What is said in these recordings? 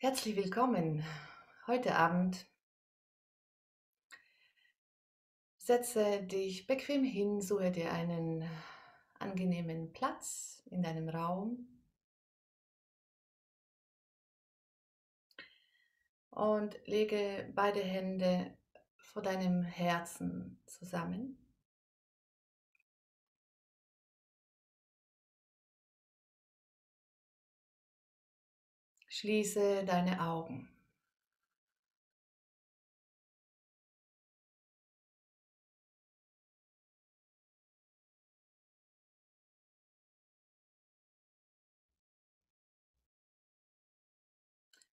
Herzlich willkommen heute Abend. Setze dich bequem hin, suche dir einen angenehmen Platz in deinem Raum und lege beide Hände vor deinem Herzen zusammen. Schließe deine Augen.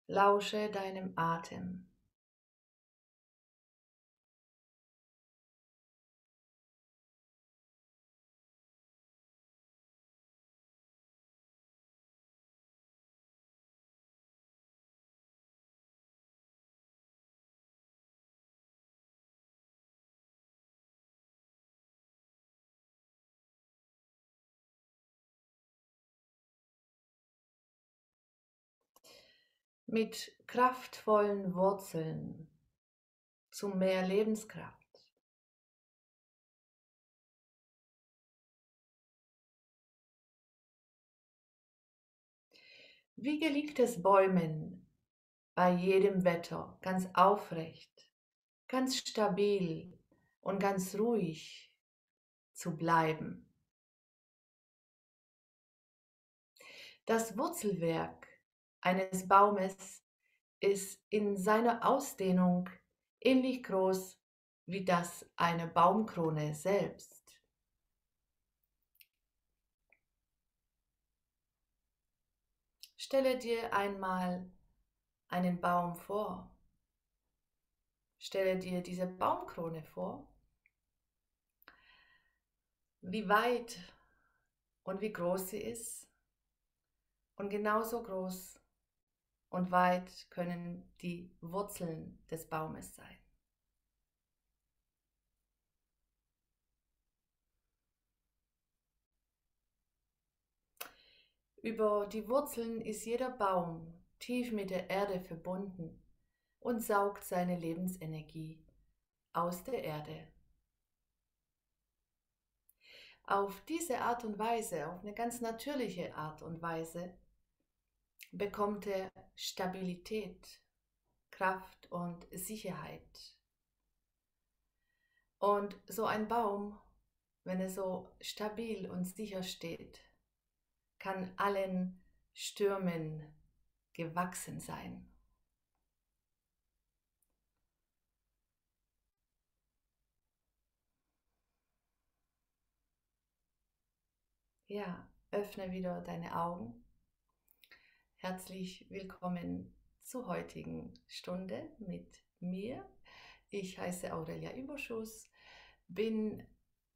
Lausche deinem Atem. Mit kraftvollen Wurzeln zu mehr Lebenskraft. Wie gelingt es Bäumen bei jedem Wetter ganz aufrecht, ganz stabil und ganz ruhig zu bleiben? Das Wurzelwerk eines Baumes ist in seiner Ausdehnung ähnlich groß wie das einer Baumkrone selbst. Stelle dir einmal einen Baum vor. Stelle dir diese Baumkrone vor. Wie weit und wie groß sie ist. Und genauso groß und weit können die Wurzeln des Baumes sein. Über die Wurzeln ist jeder Baum tief mit der Erde verbunden und saugt seine Lebensenergie aus der Erde. Auf diese Art und Weise, auf eine ganz natürliche Art und Weise, bekommt er Stabilität, Kraft und Sicherheit. Und so ein Baum, wenn er so stabil und sicher steht, kann allen Stürmen gewachsen sein. Ja, öffne wieder deine Augen Herzlich willkommen zur heutigen Stunde mit mir. Ich heiße Aurelia Überschuss, bin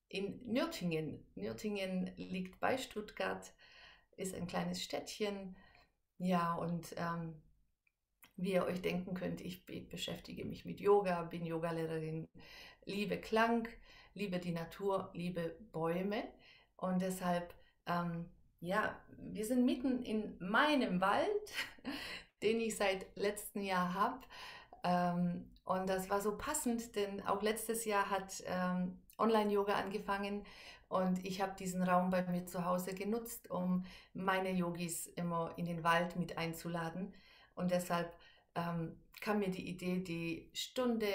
in Nürtingen. Nürtingen liegt bei Stuttgart, ist ein kleines Städtchen. Ja, und ähm, wie ihr euch denken könnt, ich beschäftige mich mit Yoga, bin Yogalehrerin, liebe Klang, liebe die Natur, liebe Bäume und deshalb ähm, ja, wir sind mitten in meinem Wald, den ich seit letztem Jahr habe. Ähm, und das war so passend, denn auch letztes Jahr hat ähm, Online-Yoga angefangen und ich habe diesen Raum bei mir zu Hause genutzt, um meine Yogis immer in den Wald mit einzuladen. Und deshalb ähm, kam mir die Idee, die Stunde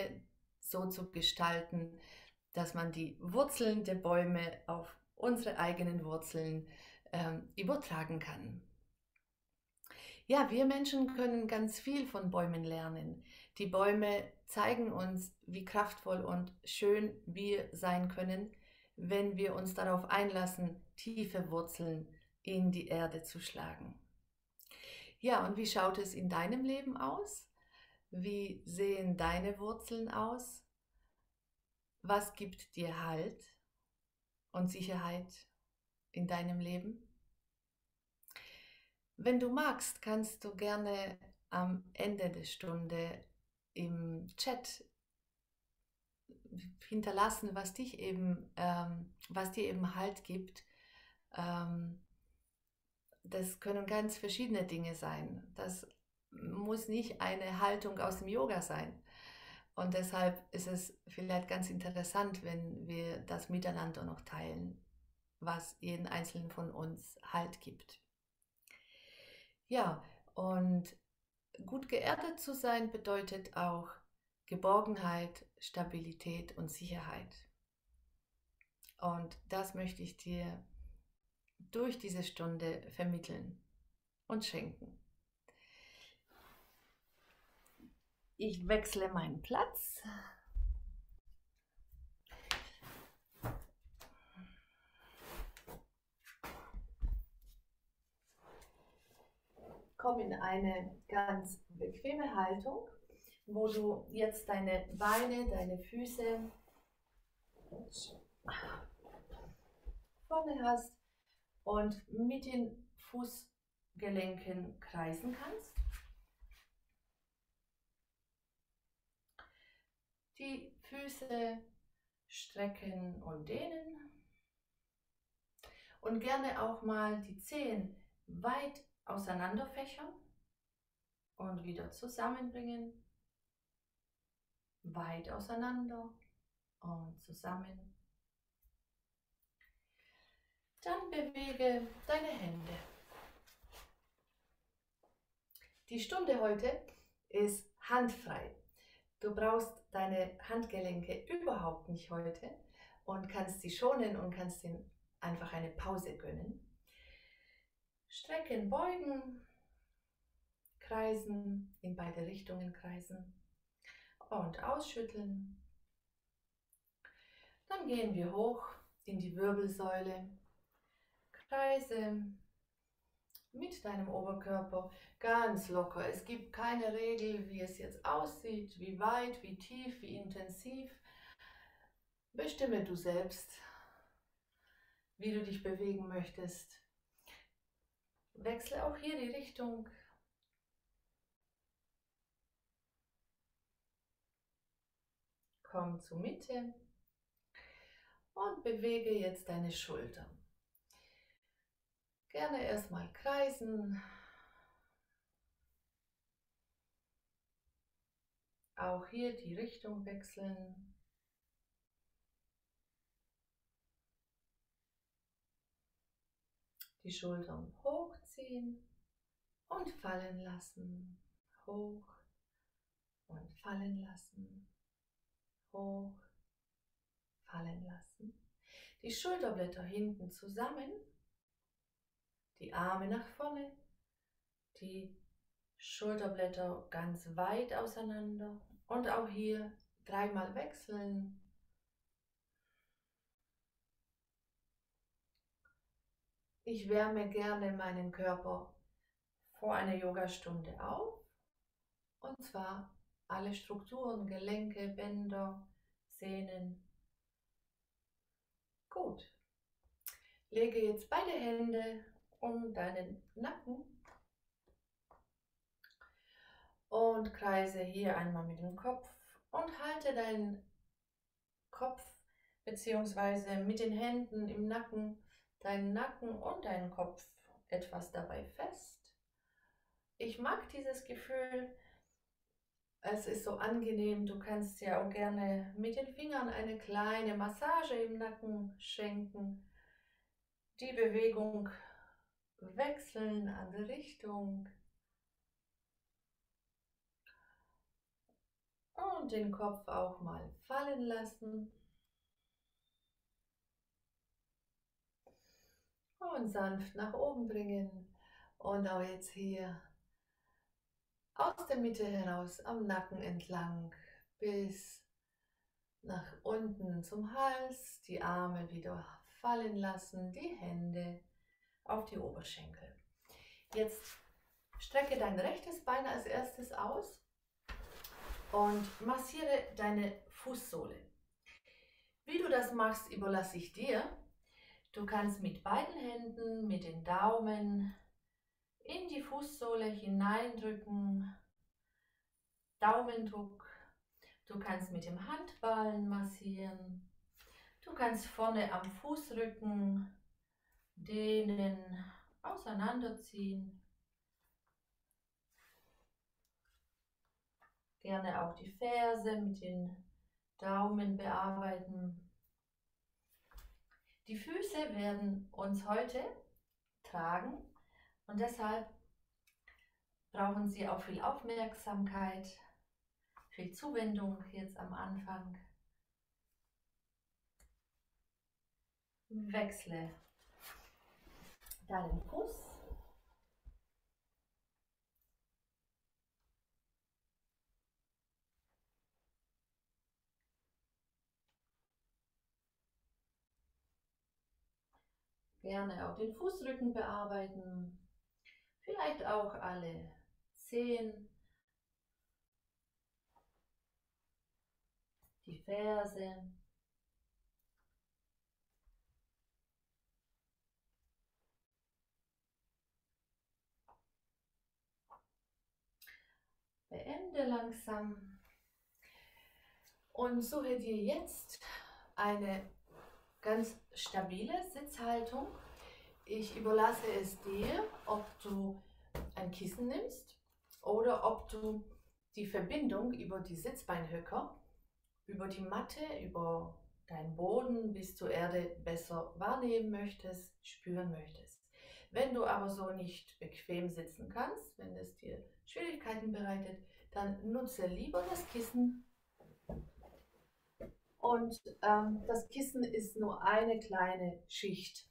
so zu gestalten, dass man die Wurzeln der Bäume auf unsere eigenen Wurzeln übertragen kann. Ja, wir Menschen können ganz viel von Bäumen lernen. Die Bäume zeigen uns, wie kraftvoll und schön wir sein können, wenn wir uns darauf einlassen, tiefe Wurzeln in die Erde zu schlagen. Ja, und wie schaut es in deinem Leben aus? Wie sehen deine Wurzeln aus? Was gibt dir Halt und Sicherheit in deinem Leben? Wenn du magst, kannst du gerne am Ende der Stunde im Chat hinterlassen, was dich eben, ähm, was dir eben Halt gibt. Ähm, das können ganz verschiedene Dinge sein. Das muss nicht eine Haltung aus dem Yoga sein. Und deshalb ist es vielleicht ganz interessant, wenn wir das miteinander noch teilen, was jeden einzelnen von uns Halt gibt. Ja, und gut geerdet zu sein bedeutet auch Geborgenheit, Stabilität und Sicherheit. Und das möchte ich dir durch diese Stunde vermitteln und schenken. Ich wechsle meinen Platz. Komm in eine ganz bequeme Haltung, wo du jetzt deine Beine, deine Füße vorne hast und mit den Fußgelenken kreisen kannst. Die Füße strecken und dehnen. Und gerne auch mal die Zehen weit auseinanderfächern und wieder zusammenbringen. Weit auseinander und zusammen. Dann bewege deine Hände. Die Stunde heute ist handfrei. Du brauchst deine Handgelenke überhaupt nicht heute und kannst sie schonen und kannst ihnen einfach eine Pause gönnen. Strecken, beugen, kreisen, in beide Richtungen kreisen und ausschütteln. Dann gehen wir hoch in die Wirbelsäule, kreise mit deinem Oberkörper ganz locker. Es gibt keine Regel, wie es jetzt aussieht, wie weit, wie tief, wie intensiv. Bestimme du selbst, wie du dich bewegen möchtest. Wechsle auch hier die Richtung. Komm zur Mitte und bewege jetzt deine Schultern. Gerne erstmal kreisen. Auch hier die Richtung wechseln. Die Schultern hochziehen und fallen lassen. Hoch und fallen lassen. Hoch, fallen lassen. Die Schulterblätter hinten zusammen die Arme nach vorne, die Schulterblätter ganz weit auseinander und auch hier dreimal wechseln. Ich wärme gerne meinen Körper vor einer Yogastunde auf und zwar alle Strukturen, Gelenke, Bänder, Sehnen. Gut. Lege jetzt beide Hände um deinen Nacken und kreise hier einmal mit dem Kopf und halte deinen Kopf bzw. mit den Händen im Nacken, deinen Nacken und deinen Kopf etwas dabei fest. Ich mag dieses Gefühl, es ist so angenehm, du kannst ja auch gerne mit den Fingern eine kleine Massage im Nacken schenken. Die Bewegung wechseln, andere Richtung. Und den Kopf auch mal fallen lassen. Und sanft nach oben bringen. Und auch jetzt hier aus der Mitte heraus am Nacken entlang bis nach unten zum Hals. Die Arme wieder fallen lassen, die Hände auf die Oberschenkel. Jetzt strecke dein rechtes Bein als erstes aus und massiere deine Fußsohle. Wie du das machst, überlasse ich dir. Du kannst mit beiden Händen, mit den Daumen in die Fußsohle hineindrücken. Daumendruck. Du kannst mit dem Handballen massieren. Du kannst vorne am Fußrücken dehnen, auseinanderziehen. Gerne auch die Ferse mit den Daumen bearbeiten. Die Füße werden uns heute tragen und deshalb brauchen sie auch viel Aufmerksamkeit, viel Zuwendung jetzt am Anfang. Wechsle deinen Fuß. Gerne auch den Fußrücken bearbeiten. Vielleicht auch alle Zehen. Die Ferse. Beende langsam und suche dir jetzt eine ganz stabile Sitzhaltung. Ich überlasse es dir, ob du ein Kissen nimmst oder ob du die Verbindung über die Sitzbeinhöcker, über die Matte, über deinen Boden bis zur Erde besser wahrnehmen möchtest, spüren möchtest. Wenn du aber so nicht bequem sitzen kannst, wenn es dir Schwierigkeiten bereitet, dann nutze lieber das Kissen und ähm, das Kissen ist nur eine kleine Schicht,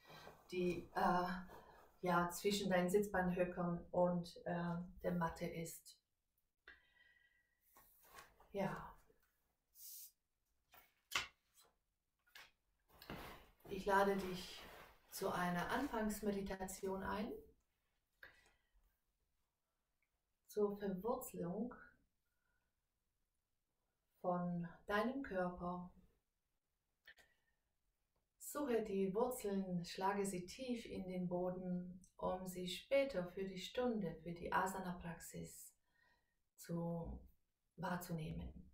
die äh, ja, zwischen deinen Sitzbeinhöckern und äh, der Matte ist. Ja. Ich lade dich zu einer Anfangsmeditation ein, zur Verwurzelung von deinem Körper Suche die Wurzeln, schlage sie tief in den Boden, um sie später für die Stunde, für die Asana-Praxis zu, wahrzunehmen.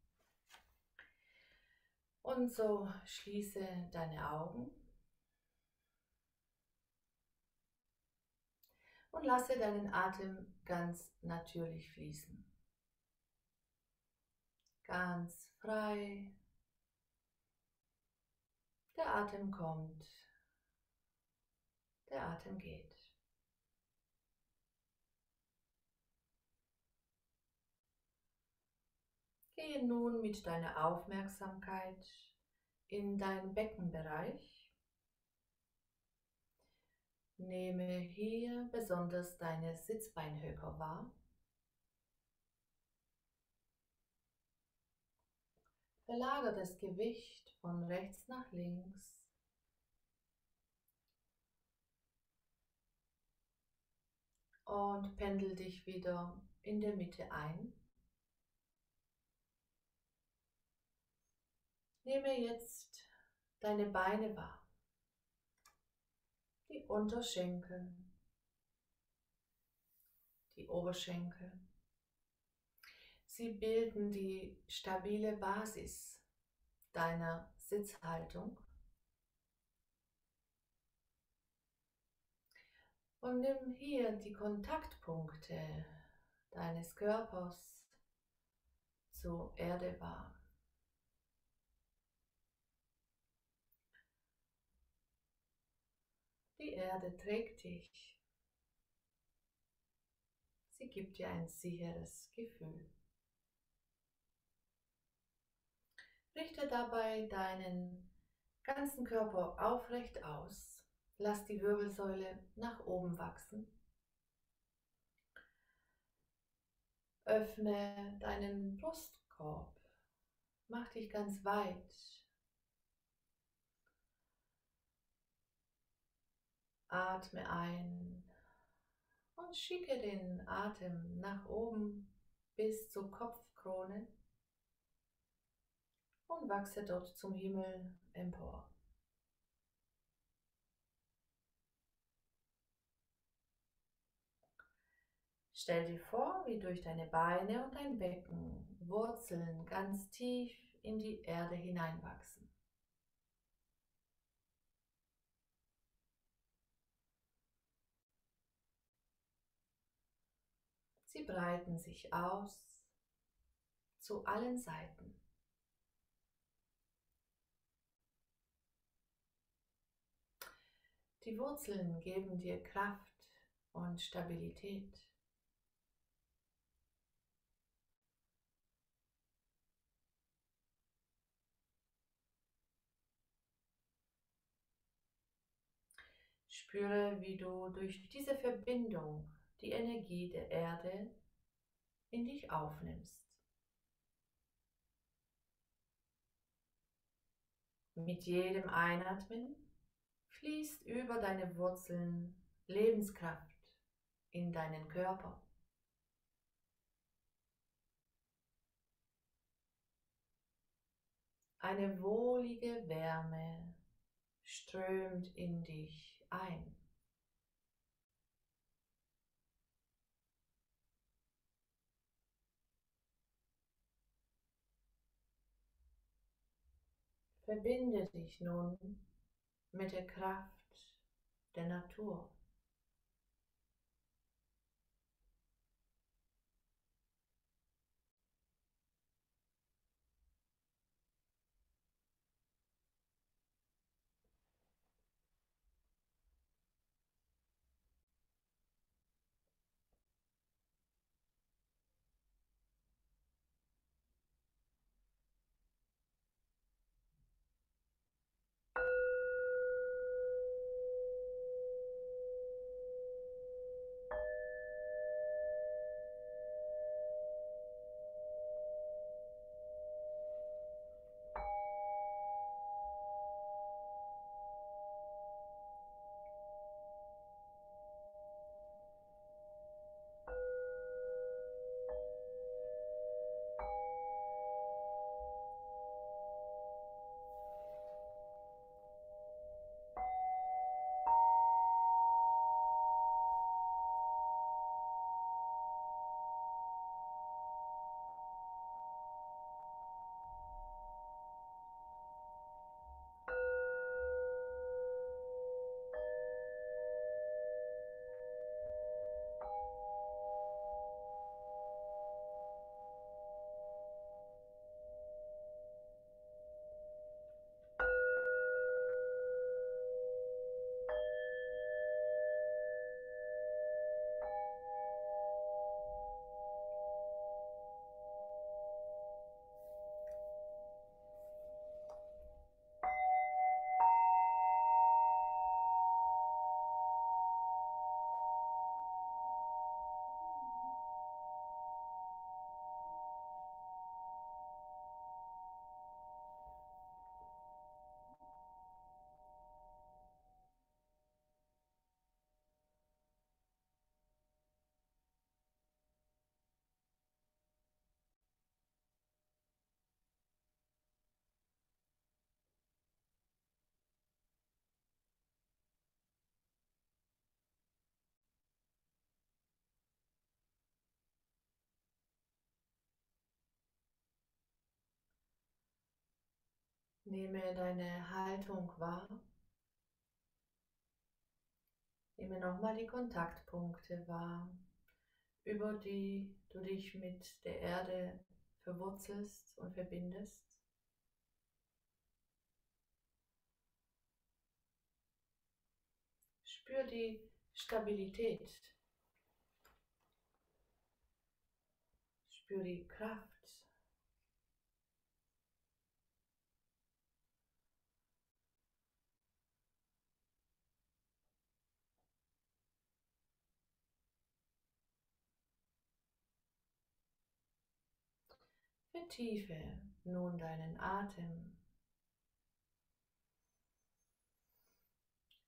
Und so schließe deine Augen und lasse deinen Atem ganz natürlich fließen. Ganz frei der Atem kommt, der Atem geht. Gehe nun mit deiner Aufmerksamkeit in deinen Beckenbereich. Nehme hier besonders deine Sitzbeinhöcker wahr. Verlagere das Gewicht von rechts nach links. Und pendel dich wieder in der Mitte ein. Nehme jetzt deine Beine wahr, die Unterschenkel, die Oberschenkel. Sie bilden die stabile Basis deiner Sitzhaltung. Und nimm hier die Kontaktpunkte deines Körpers zur Erde wahr. Die Erde trägt dich. Sie gibt dir ein sicheres Gefühl. Richte dabei deinen ganzen Körper aufrecht aus. Lass die Wirbelsäule nach oben wachsen. Öffne deinen Brustkorb. Mach dich ganz weit. Atme ein und schicke den Atem nach oben bis zur Kopfkrone und wachse dort zum Himmel empor. Stell dir vor, wie durch deine Beine und dein Becken Wurzeln ganz tief in die Erde hineinwachsen. Sie breiten sich aus zu allen Seiten. Die Wurzeln geben dir Kraft und Stabilität. Spüre, wie du durch diese Verbindung die Energie der Erde in dich aufnimmst. Mit jedem Einatmen fließt über deine Wurzeln Lebenskraft in deinen Körper. Eine wohlige Wärme strömt in dich ein. Verbinde dich nun mit der Kraft der Natur. Nehme deine Haltung wahr. Nehme nochmal die Kontaktpunkte wahr, über die du dich mit der Erde verwurzelst und verbindest. Spür die Stabilität. Spür die Kraft. Vertiefe nun deinen Atem.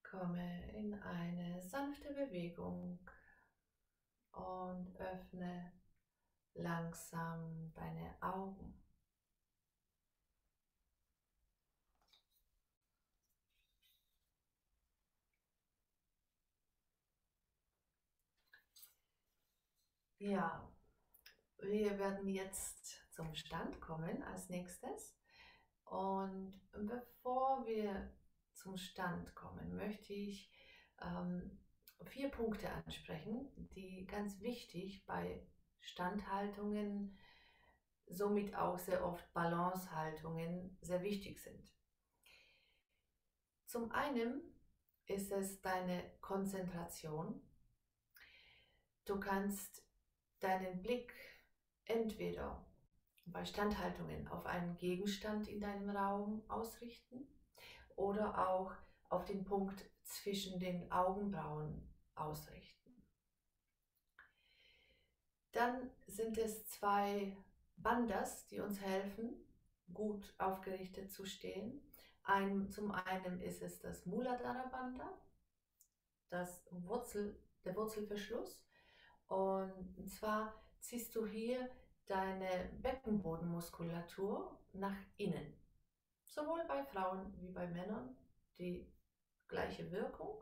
Komme in eine sanfte Bewegung und öffne langsam deine Augen. Ja, wir werden jetzt zum Stand kommen als nächstes. Und bevor wir zum Stand kommen, möchte ich ähm, vier Punkte ansprechen, die ganz wichtig bei Standhaltungen somit auch sehr oft Balancehaltungen sehr wichtig sind. Zum einen ist es deine Konzentration. Du kannst deinen Blick entweder bei Standhaltungen auf einen Gegenstand in deinem Raum ausrichten oder auch auf den Punkt zwischen den Augenbrauen ausrichten. Dann sind es zwei Bandas, die uns helfen, gut aufgerichtet zu stehen. Ein, zum einen ist es das Muladhara Banda, das Wurzel, der Wurzelverschluss. Und zwar ziehst du hier deine Beckenbodenmuskulatur nach innen. Sowohl bei Frauen wie bei Männern die gleiche Wirkung.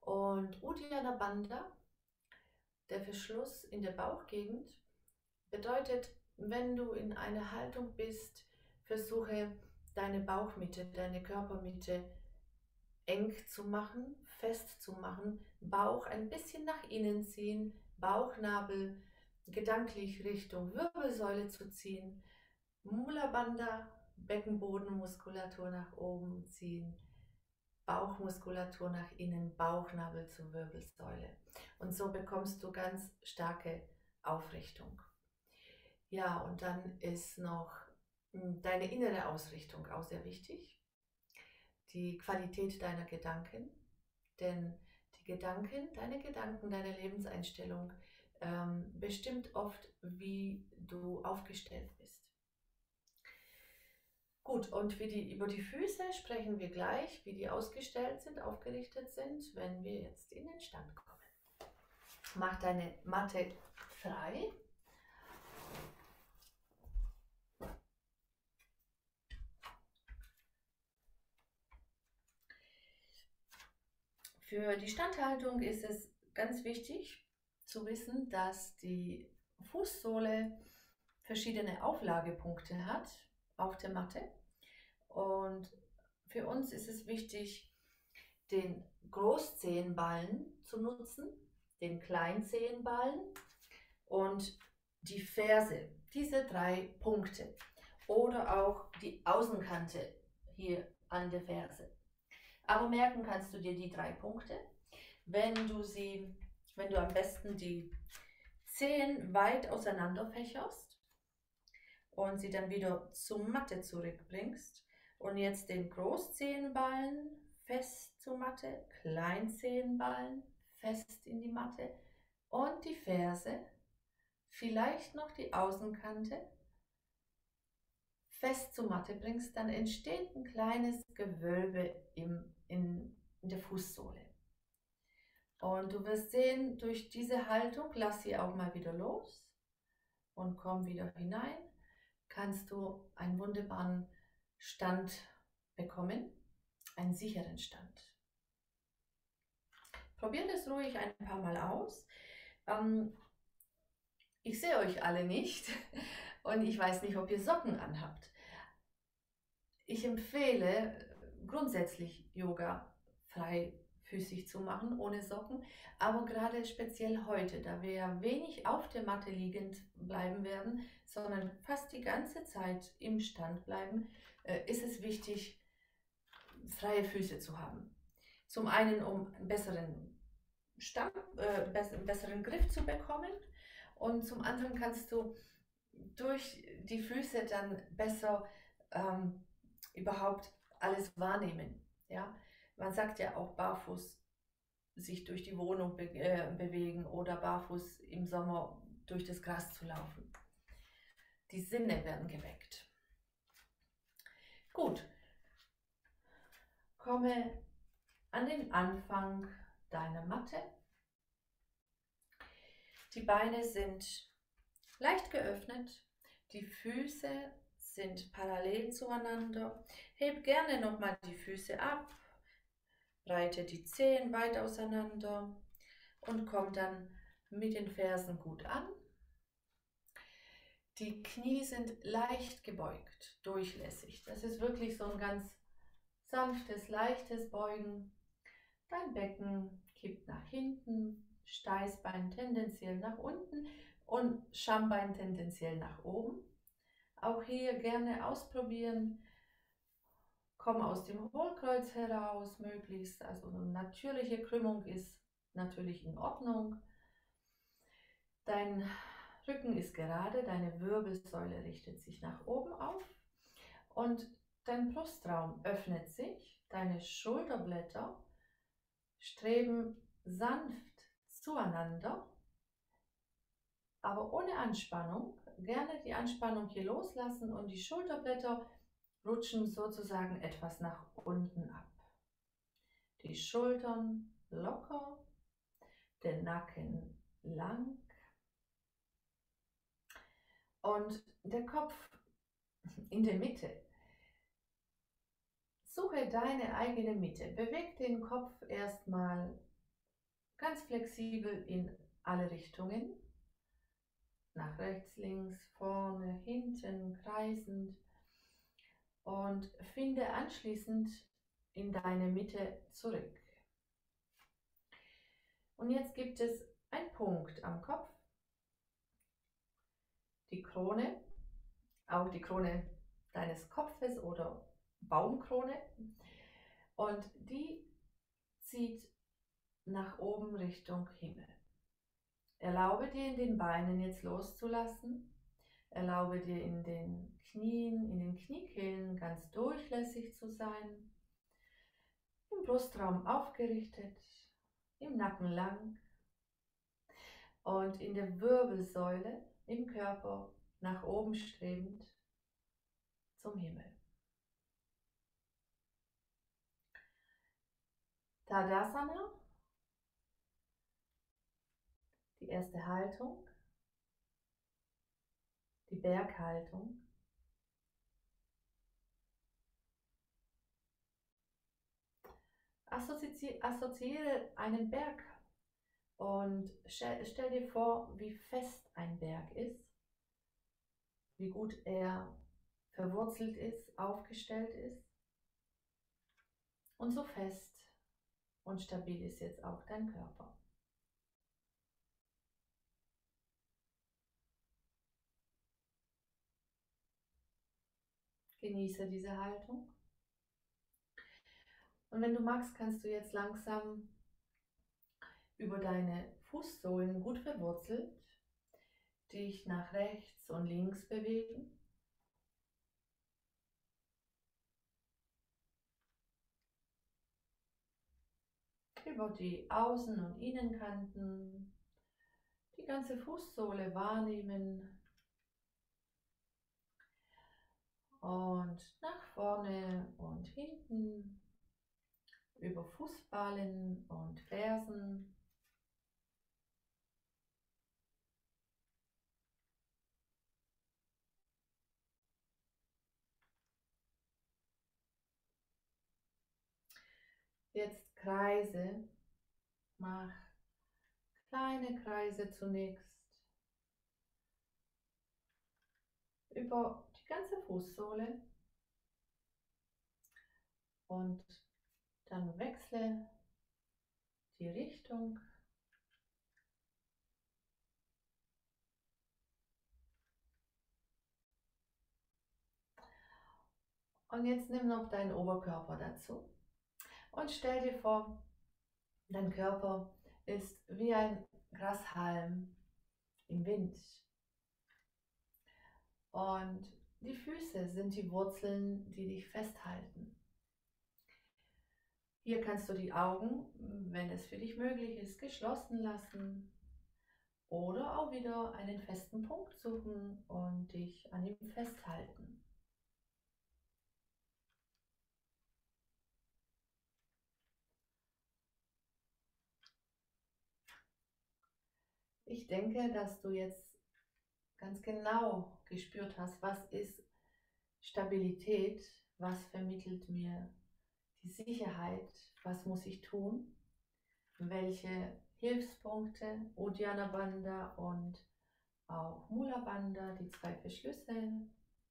Und Uddiyana Bandha, der Verschluss in der Bauchgegend, bedeutet, wenn du in einer Haltung bist, versuche deine Bauchmitte, deine Körpermitte eng zu machen, fest zu machen, Bauch ein bisschen nach innen ziehen, Bauchnabel gedanklich Richtung Wirbelsäule zu ziehen, Mula Bandha, Beckenbodenmuskulatur nach oben ziehen, Bauchmuskulatur nach innen, Bauchnabel zur Wirbelsäule. Und so bekommst du ganz starke Aufrichtung. Ja, und dann ist noch hm, deine innere Ausrichtung auch sehr wichtig. Die Qualität deiner Gedanken. Denn die Gedanken, deine Gedanken, deine Lebenseinstellung ähm, bestimmt oft, wie du aufgestellt bist. Gut, und die, über die Füße sprechen wir gleich, wie die ausgestellt sind, aufgerichtet sind, wenn wir jetzt in den Stand kommen. Mach deine Matte frei. Für die Standhaltung ist es ganz wichtig, zu wissen, dass die Fußsohle verschiedene Auflagepunkte hat auf der Matte. Und für uns ist es wichtig, den Großzehenballen zu nutzen, den Kleinzehenballen und die Ferse, diese drei Punkte. Oder auch die Außenkante hier an der Ferse. Aber merken kannst du dir die drei Punkte, wenn du sie wenn du am besten die Zehen weit auseinander fächerst und sie dann wieder zur Matte zurückbringst und jetzt den Großzehenballen fest zur Matte, Kleinzehenballen fest in die Matte und die Ferse, vielleicht noch die Außenkante fest zur Matte bringst, dann entsteht ein kleines Gewölbe im, in, in der Fußsohle. Und du wirst sehen, durch diese Haltung, lass sie auch mal wieder los und komm wieder hinein, kannst du einen wunderbaren Stand bekommen, einen sicheren Stand. Probiert es ruhig ein paar Mal aus. Ähm, ich sehe euch alle nicht und ich weiß nicht, ob ihr Socken anhabt. Ich empfehle grundsätzlich Yoga frei füßig zu machen, ohne Socken. Aber gerade speziell heute, da wir ja wenig auf der Matte liegend bleiben werden, sondern fast die ganze Zeit im Stand bleiben, äh, ist es wichtig, freie Füße zu haben. Zum einen, um einen besseren, Stand, äh, besseren Griff zu bekommen und zum anderen kannst du durch die Füße dann besser ähm, überhaupt alles wahrnehmen. Ja? Man sagt ja auch barfuß sich durch die Wohnung be äh, bewegen oder barfuß im Sommer durch das Gras zu laufen. Die Sinne werden geweckt. Gut, komme an den Anfang deiner Matte. Die Beine sind leicht geöffnet, die Füße sind parallel zueinander. Heb gerne nochmal die Füße ab breite die Zehen weit auseinander und komm dann mit den Fersen gut an. Die Knie sind leicht gebeugt, durchlässig. Das ist wirklich so ein ganz sanftes, leichtes Beugen. Dein Becken kippt nach hinten, Steißbein tendenziell nach unten und Schambein tendenziell nach oben. Auch hier gerne ausprobieren. Komm aus dem Hohlkreuz heraus, möglichst. Also eine natürliche Krümmung ist natürlich in Ordnung. Dein Rücken ist gerade, deine Wirbelsäule richtet sich nach oben auf und dein Brustraum öffnet sich, deine Schulterblätter streben sanft zueinander, aber ohne Anspannung. Gerne die Anspannung hier loslassen und die Schulterblätter rutschen sozusagen etwas nach unten ab. Die Schultern locker, der Nacken lang und der Kopf in der Mitte. Suche deine eigene Mitte. Beweg den Kopf erstmal ganz flexibel in alle Richtungen. Nach rechts, links, vorne, hinten, kreisend. Und finde anschließend in deine Mitte zurück. Und jetzt gibt es einen Punkt am Kopf, die Krone, auch die Krone deines Kopfes oder Baumkrone und die zieht nach oben Richtung Himmel. Erlaube dir in den Beinen jetzt loszulassen. Erlaube dir in den Knien, in den Kniekehlen ganz durchlässig zu sein. Im Brustraum aufgerichtet, im Nacken lang und in der Wirbelsäule im Körper nach oben strebend zum Himmel. Tadasana, die erste Haltung, die Berghaltung. Assoziiere einen Berg und stell, stell, dir vor, wie fest ein Berg ist, wie gut er verwurzelt ist, aufgestellt ist. Und so fest und stabil ist jetzt auch dein Körper. Genieße diese Haltung. Und wenn du magst, kannst du jetzt langsam über deine Fußsohlen gut verwurzelt dich nach rechts und links bewegen. über die Außen- und Innenkanten, die ganze Fußsohle wahrnehmen und nach vorne und hinten über Fußballen und Fersen. Jetzt Kreise. Mach kleine Kreise zunächst über die ganze Fußsohle und dann wechsle die Richtung. Und jetzt nimm noch deinen Oberkörper dazu. Und stell dir vor, dein Körper ist wie ein Grashalm im Wind. Und die Füße sind die Wurzeln, die dich festhalten. Hier kannst du die Augen, wenn es für dich möglich ist, geschlossen lassen oder auch wieder einen festen Punkt suchen und dich an ihm festhalten. Ich denke, dass du jetzt ganz genau gespürt hast, was ist Stabilität, was vermittelt mir die Sicherheit, was muss ich tun, welche Hilfspunkte, Uddiyana Banda und auch Mula Banda, die zwei Verschlüsse,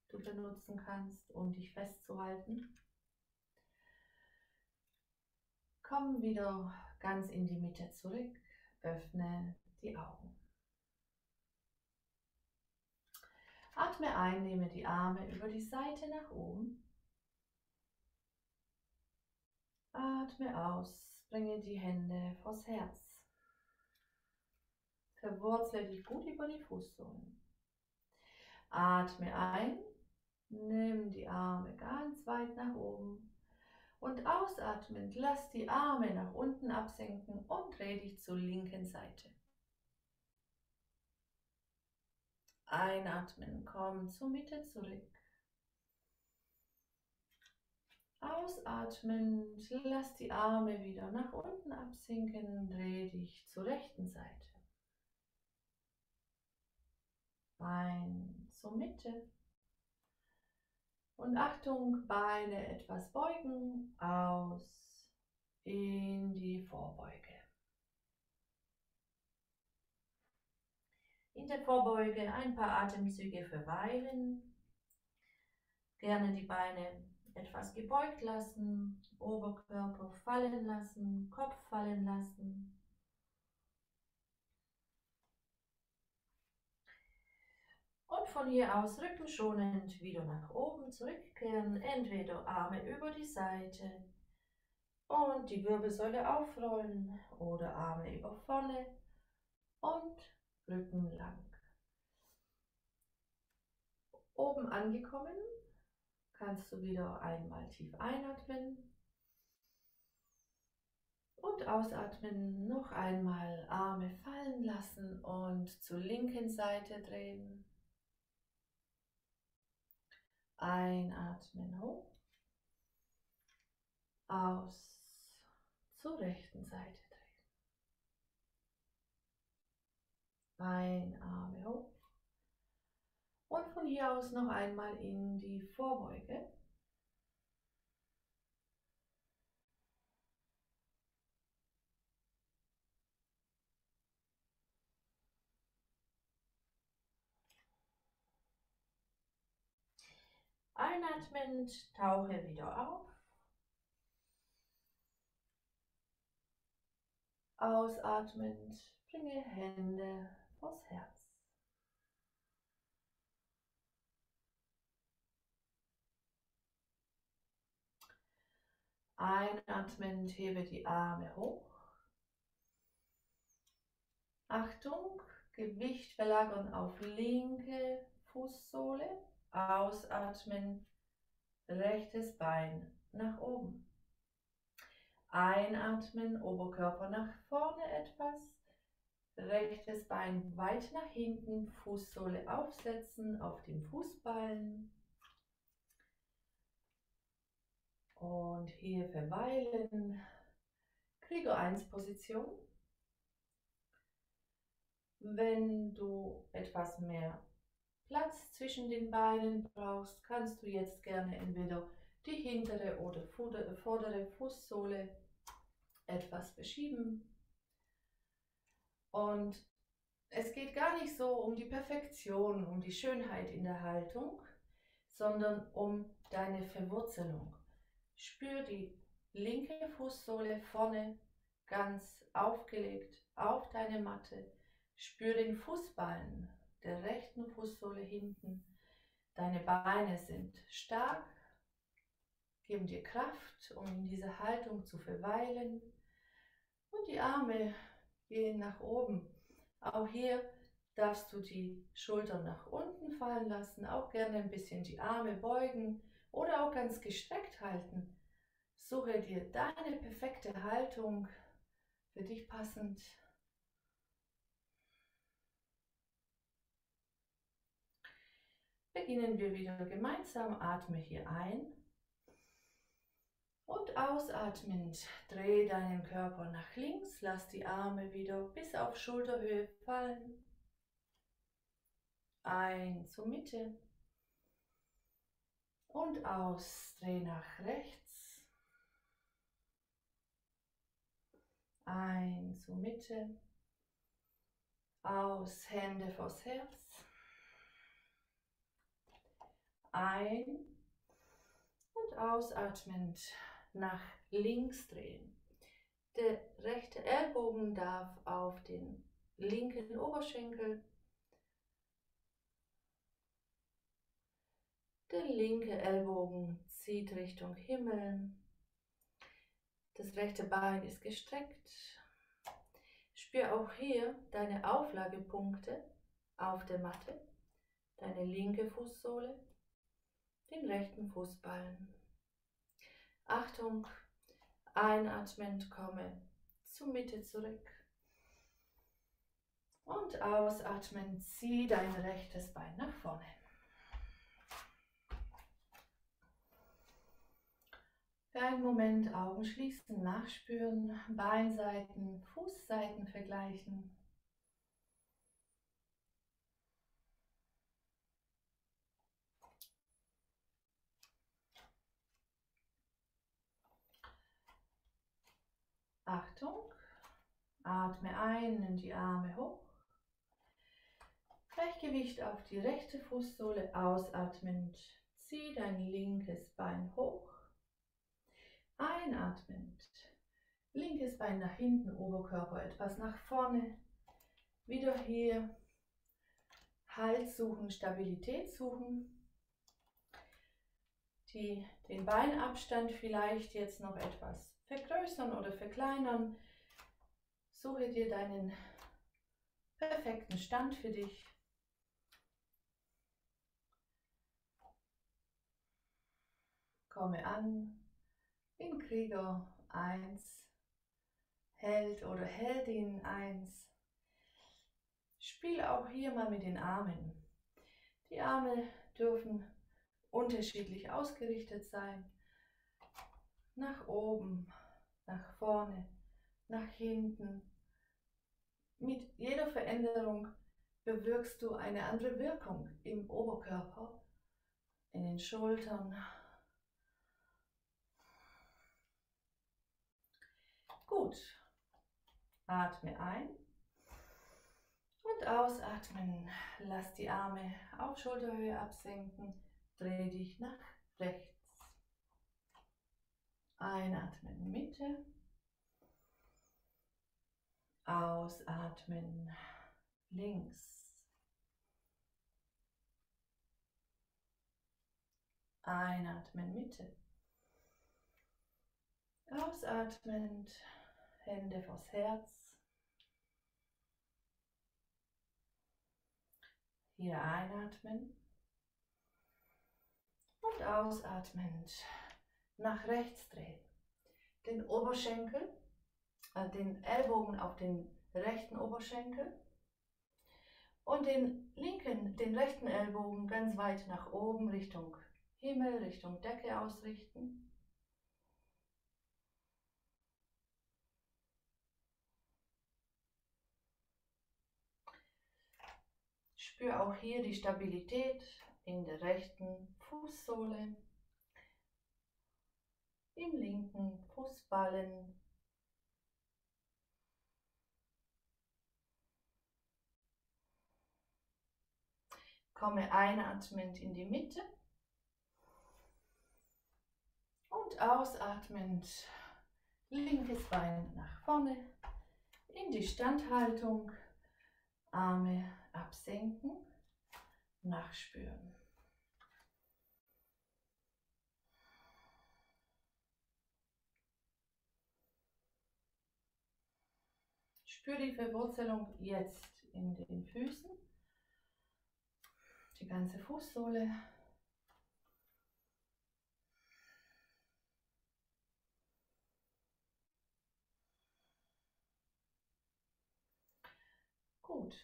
du benutzen kannst, um dich festzuhalten. Komm wieder ganz in die Mitte zurück, öffne die Augen. Atme ein, nehme die Arme über die Seite nach oben. Atme aus, bringe die Hände vors Herz. Verwurzle dich gut über die Fußsohlen. Atme ein, nimm die Arme ganz weit nach oben und ausatmend lass die Arme nach unten absenken und dreh dich zur linken Seite. Einatmen, komm zur Mitte zurück. Ausatmend, lass die Arme wieder nach unten absinken, dreh dich zur rechten Seite. Ein zur Mitte. Und Achtung, Beine etwas beugen, aus in die Vorbeuge. In der Vorbeuge ein paar Atemzüge verweilen. Gerne die Beine etwas gebeugt lassen, Oberkörper fallen lassen, Kopf fallen lassen. Und von hier aus rückenschonend wieder nach oben zurückkehren, entweder Arme über die Seite und die Wirbelsäule aufrollen oder Arme über vorne und Rücken lang. Oben angekommen, kannst du wieder einmal tief einatmen und ausatmen, noch einmal Arme fallen lassen und zur linken Seite drehen. Einatmen hoch, aus zur rechten Seite. Ein Arme hoch. Und von hier aus noch einmal in die Vorbeuge. Einatmend tauche wieder auf. Ausatmend bringe Hände vors Herz. Einatmend hebe die Arme hoch. Achtung, Gewicht verlagern auf linke Fußsohle. Ausatmen, rechtes Bein nach oben. Einatmen, Oberkörper nach vorne etwas rechtes Bein weit nach hinten, Fußsohle aufsetzen auf dem Fußballen. Und hier verweilen. Krieger 1 Position. Wenn du etwas mehr Platz zwischen den Beinen brauchst, kannst du jetzt gerne entweder die hintere oder vordere Fußsohle etwas verschieben und es geht gar nicht so um die Perfektion, um die Schönheit in der Haltung, sondern um deine Verwurzelung. Spür die linke Fußsohle vorne ganz aufgelegt auf deine Matte. Spür den Fußballen der rechten Fußsohle hinten. Deine Beine sind stark, geben dir Kraft, um in dieser Haltung zu verweilen. Und die Arme gehen nach oben. Auch hier darfst du die Schultern nach unten fallen lassen, auch gerne ein bisschen die Arme beugen oder auch ganz gestreckt halten. Suche dir deine perfekte Haltung für dich passend. Beginnen wir wieder gemeinsam. Atme hier ein und ausatmend dreh deinen Körper nach links, lass die Arme wieder bis auf Schulterhöhe fallen. Ein zur Mitte und aus, dreh nach rechts. Ein zur Mitte, aus, Hände vors Herz. Ein und ausatmend nach links drehen. Der rechte Ellbogen darf auf den linken Oberschenkel Der linke Ellbogen zieht Richtung Himmel. Das rechte Bein ist gestreckt. Spür auch hier deine Auflagepunkte auf der Matte, deine linke Fußsohle, den rechten Fußballen. Achtung, einatmend komme zur Mitte zurück. Und ausatmen, zieh dein rechtes Bein nach vorne. Für einen Moment Augen schließen, nachspüren, Beinseiten, Fußseiten vergleichen. Achtung, atme ein, nimm die Arme hoch. Gleichgewicht auf die rechte Fußsohle, ausatmend, zieh dein linkes Bein hoch. Einatmend, linkes Bein nach hinten, Oberkörper etwas nach vorne. Wieder hier Halt suchen, Stabilität suchen. Die, den Beinabstand vielleicht jetzt noch etwas vergrößern oder verkleinern. Suche dir deinen perfekten Stand für dich. Komme an in Krieger 1, Held oder Heldin 1. Spiel auch hier mal mit den Armen. Die Arme dürfen unterschiedlich ausgerichtet sein. Nach oben, nach vorne, nach hinten. Mit jeder Veränderung bewirkst du eine andere Wirkung im Oberkörper, in den Schultern, Gut. Atme ein und ausatmen. Lass die Arme auf Schulterhöhe absenken. Dreh dich nach rechts. Einatmen Mitte. Ausatmen links. Einatmen Mitte. Ausatmend Hände vors Herz. Hier einatmen und ausatmend nach rechts drehen. Den Oberschenkel, äh, den Ellbogen auf den rechten Oberschenkel und den linken, den rechten Ellbogen ganz weit nach oben Richtung Himmel, Richtung Decke ausrichten. Spür auch hier die Stabilität in der rechten Fußsohle, im linken Fußballen. Komme einatmend in die Mitte. Und ausatmend. Linkes Bein nach vorne. In die Standhaltung, Arme absenken, nachspüren. Spür die Verwurzelung jetzt in den Füßen, die ganze Fußsohle. Gut,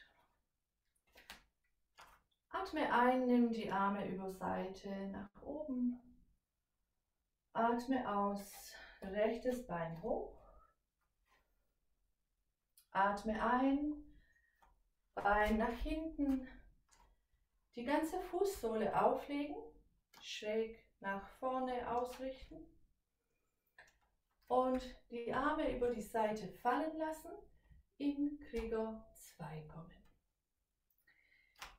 Atme ein, nimm die Arme über Seite nach oben. Atme aus, rechtes Bein hoch. Atme ein, Bein nach hinten. Die ganze Fußsohle auflegen, schräg nach vorne ausrichten. Und die Arme über die Seite fallen lassen, in Krieger 2 kommen.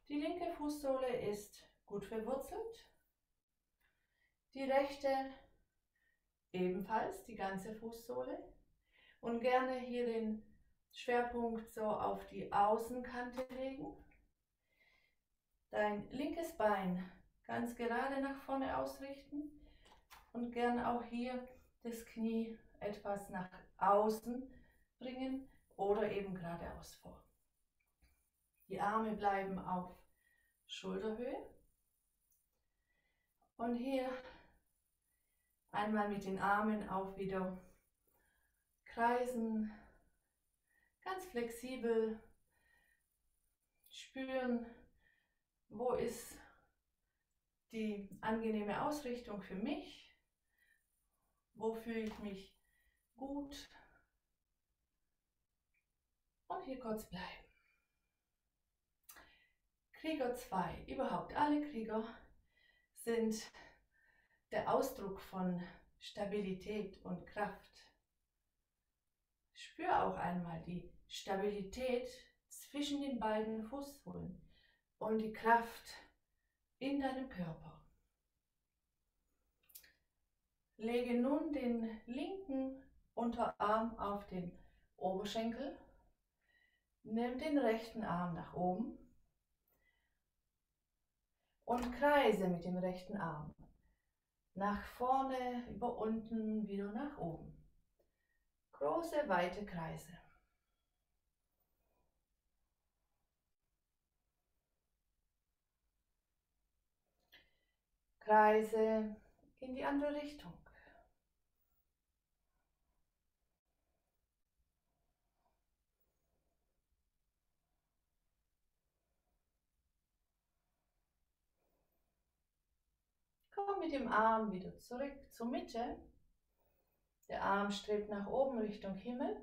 Die linke Fußsohle ist gut verwurzelt. Die rechte ebenfalls, die ganze Fußsohle. Und gerne hier den Schwerpunkt so auf die Außenkante legen. Dein linkes Bein ganz gerade nach vorne ausrichten und gern auch hier das Knie etwas nach außen bringen oder eben geradeaus vor. Die Arme bleiben auf Schulterhöhe. Und hier einmal mit den Armen auch wieder kreisen, ganz flexibel spüren, wo ist die angenehme Ausrichtung für mich, wo fühle ich mich gut und hier kurz bleiben. Krieger 2, überhaupt alle Krieger sind der Ausdruck von Stabilität und Kraft. Spür auch einmal die Stabilität zwischen den beiden Fußsohlen und die Kraft in deinem Körper. Lege nun den linken Unterarm auf den Oberschenkel. Nimm den rechten Arm nach oben und kreise mit dem rechten Arm. Nach vorne, über unten, wieder nach oben. Große, weite Kreise. Kreise in die andere Richtung. Komm mit dem Arm wieder zurück zur Mitte. Der Arm strebt nach oben Richtung Himmel.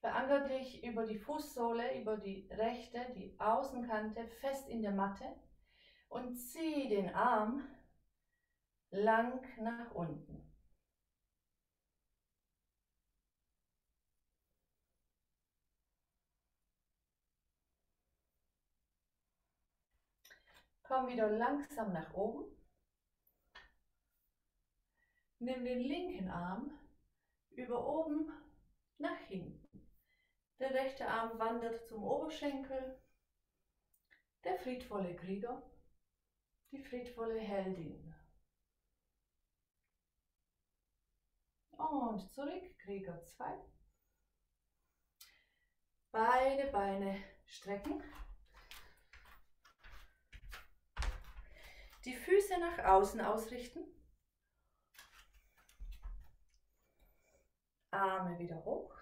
Verankere dich über die Fußsohle, über die rechte, die Außenkante fest in der Matte und zieh den Arm lang nach unten. Komm wieder langsam nach oben. Nimm den linken Arm über oben nach hinten. Der rechte Arm wandert zum Oberschenkel. Der friedvolle Krieger, die friedvolle Heldin. Und zurück, Krieger 2. Beide Beine strecken. Die Füße nach außen ausrichten. Arme wieder hoch.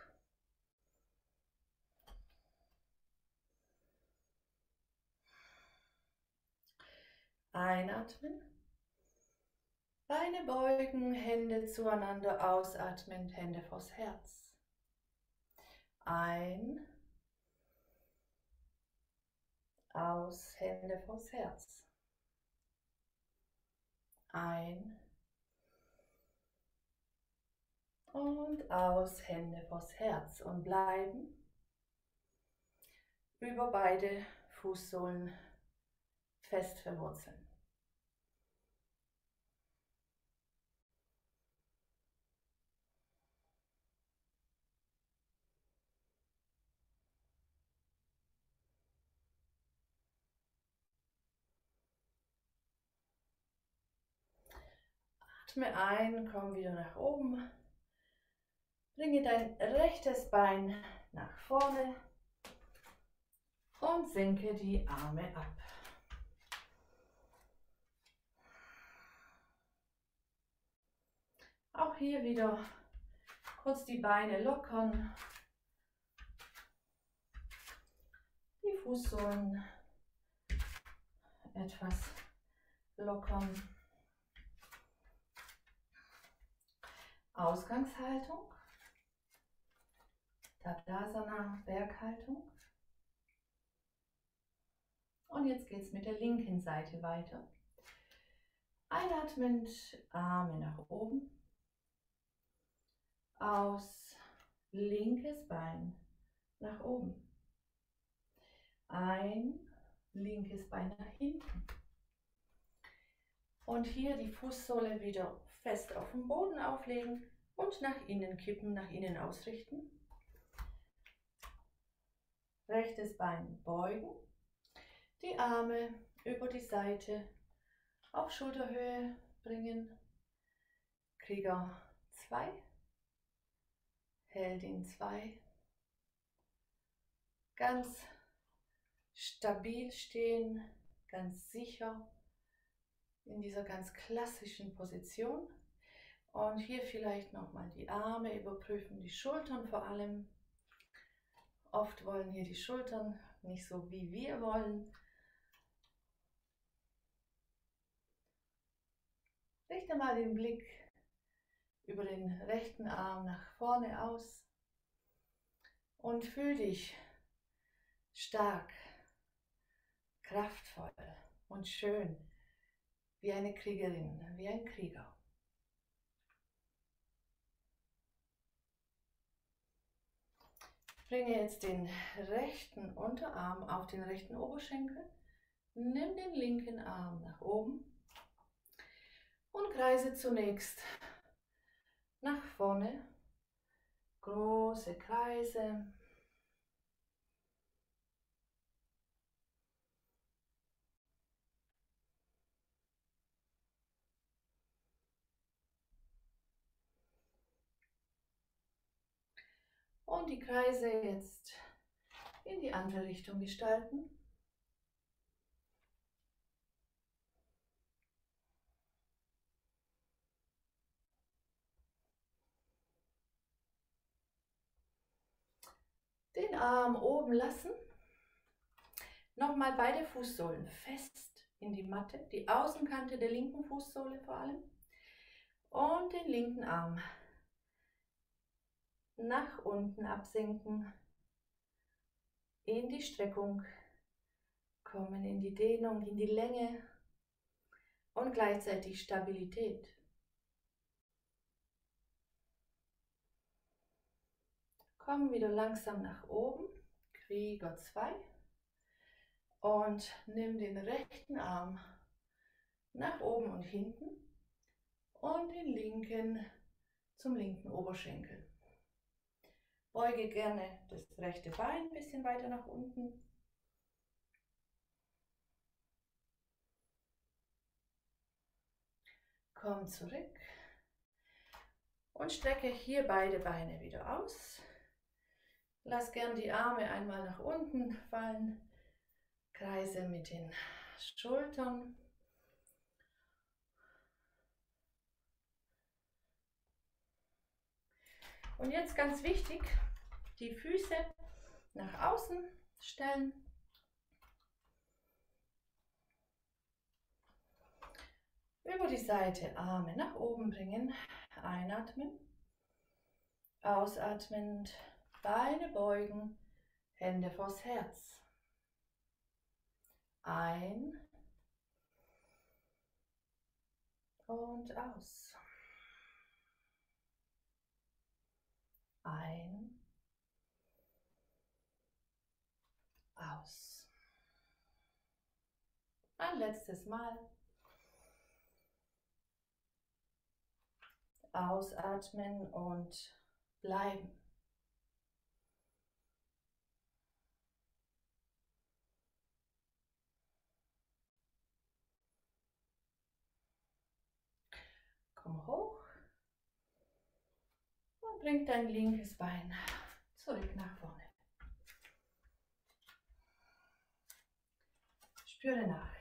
Einatmen. Beine beugen, Hände zueinander, ausatmen, Hände vors Herz. Ein. Aus, Hände vors Herz ein und aus, Hände vors Herz und bleiben über beide Fußsohlen fest verwurzeln. Atme ein, komm wieder nach oben. Bringe dein rechtes Bein nach vorne und senke die Arme ab. Auch hier wieder kurz die Beine lockern, die Fußsohlen etwas lockern. Ausgangshaltung, Tadasana, Berghaltung. Und jetzt geht es mit der linken Seite weiter. Einatmend, Arme nach oben. Aus, linkes Bein nach oben. Ein, linkes Bein nach hinten. Und hier die Fußsohle wieder fest auf dem Boden auflegen und nach innen kippen, nach innen ausrichten. Rechtes Bein beugen, Die Arme über die Seite auf Schulterhöhe bringen. Krieger 2, Heldin 2. Ganz stabil stehen, ganz sicher in dieser ganz klassischen Position. Und hier vielleicht nochmal die Arme überprüfen, die Schultern vor allem. Oft wollen hier die Schultern nicht so wie wir wollen. Richte mal den Blick über den rechten Arm nach vorne aus und fühl dich stark, kraftvoll und schön wie eine Kriegerin, wie ein Krieger. Bringe jetzt den rechten Unterarm auf den rechten Oberschenkel. Nimm den linken Arm nach oben und kreise zunächst nach vorne. Große Kreise. Und die Kreise jetzt in die andere Richtung gestalten. Den Arm oben lassen. Nochmal beide Fußsohlen fest in die Matte, die Außenkante der linken Fußsohle vor allem. Und den linken Arm nach unten absinken, in die Streckung kommen, in die Dehnung, in die Länge und gleichzeitig Stabilität. Komm wieder langsam nach oben, Krieger 2 und nimm den rechten Arm nach oben und hinten und den linken zum linken Oberschenkel. Beuge gerne das rechte Bein ein bisschen weiter nach unten. Komm zurück und strecke hier beide Beine wieder aus. Lass gern die Arme einmal nach unten fallen. Kreise mit den Schultern. Und jetzt ganz wichtig, die Füße nach außen stellen. Über die Seite Arme nach oben bringen. Einatmen. Ausatmend Beine beugen. Hände vors Herz. Ein. Und aus. Ein. Aus. Ein letztes Mal. Ausatmen und bleiben. Komm hoch. Bring dein linkes Bein zurück nach vorne. Spüre nach.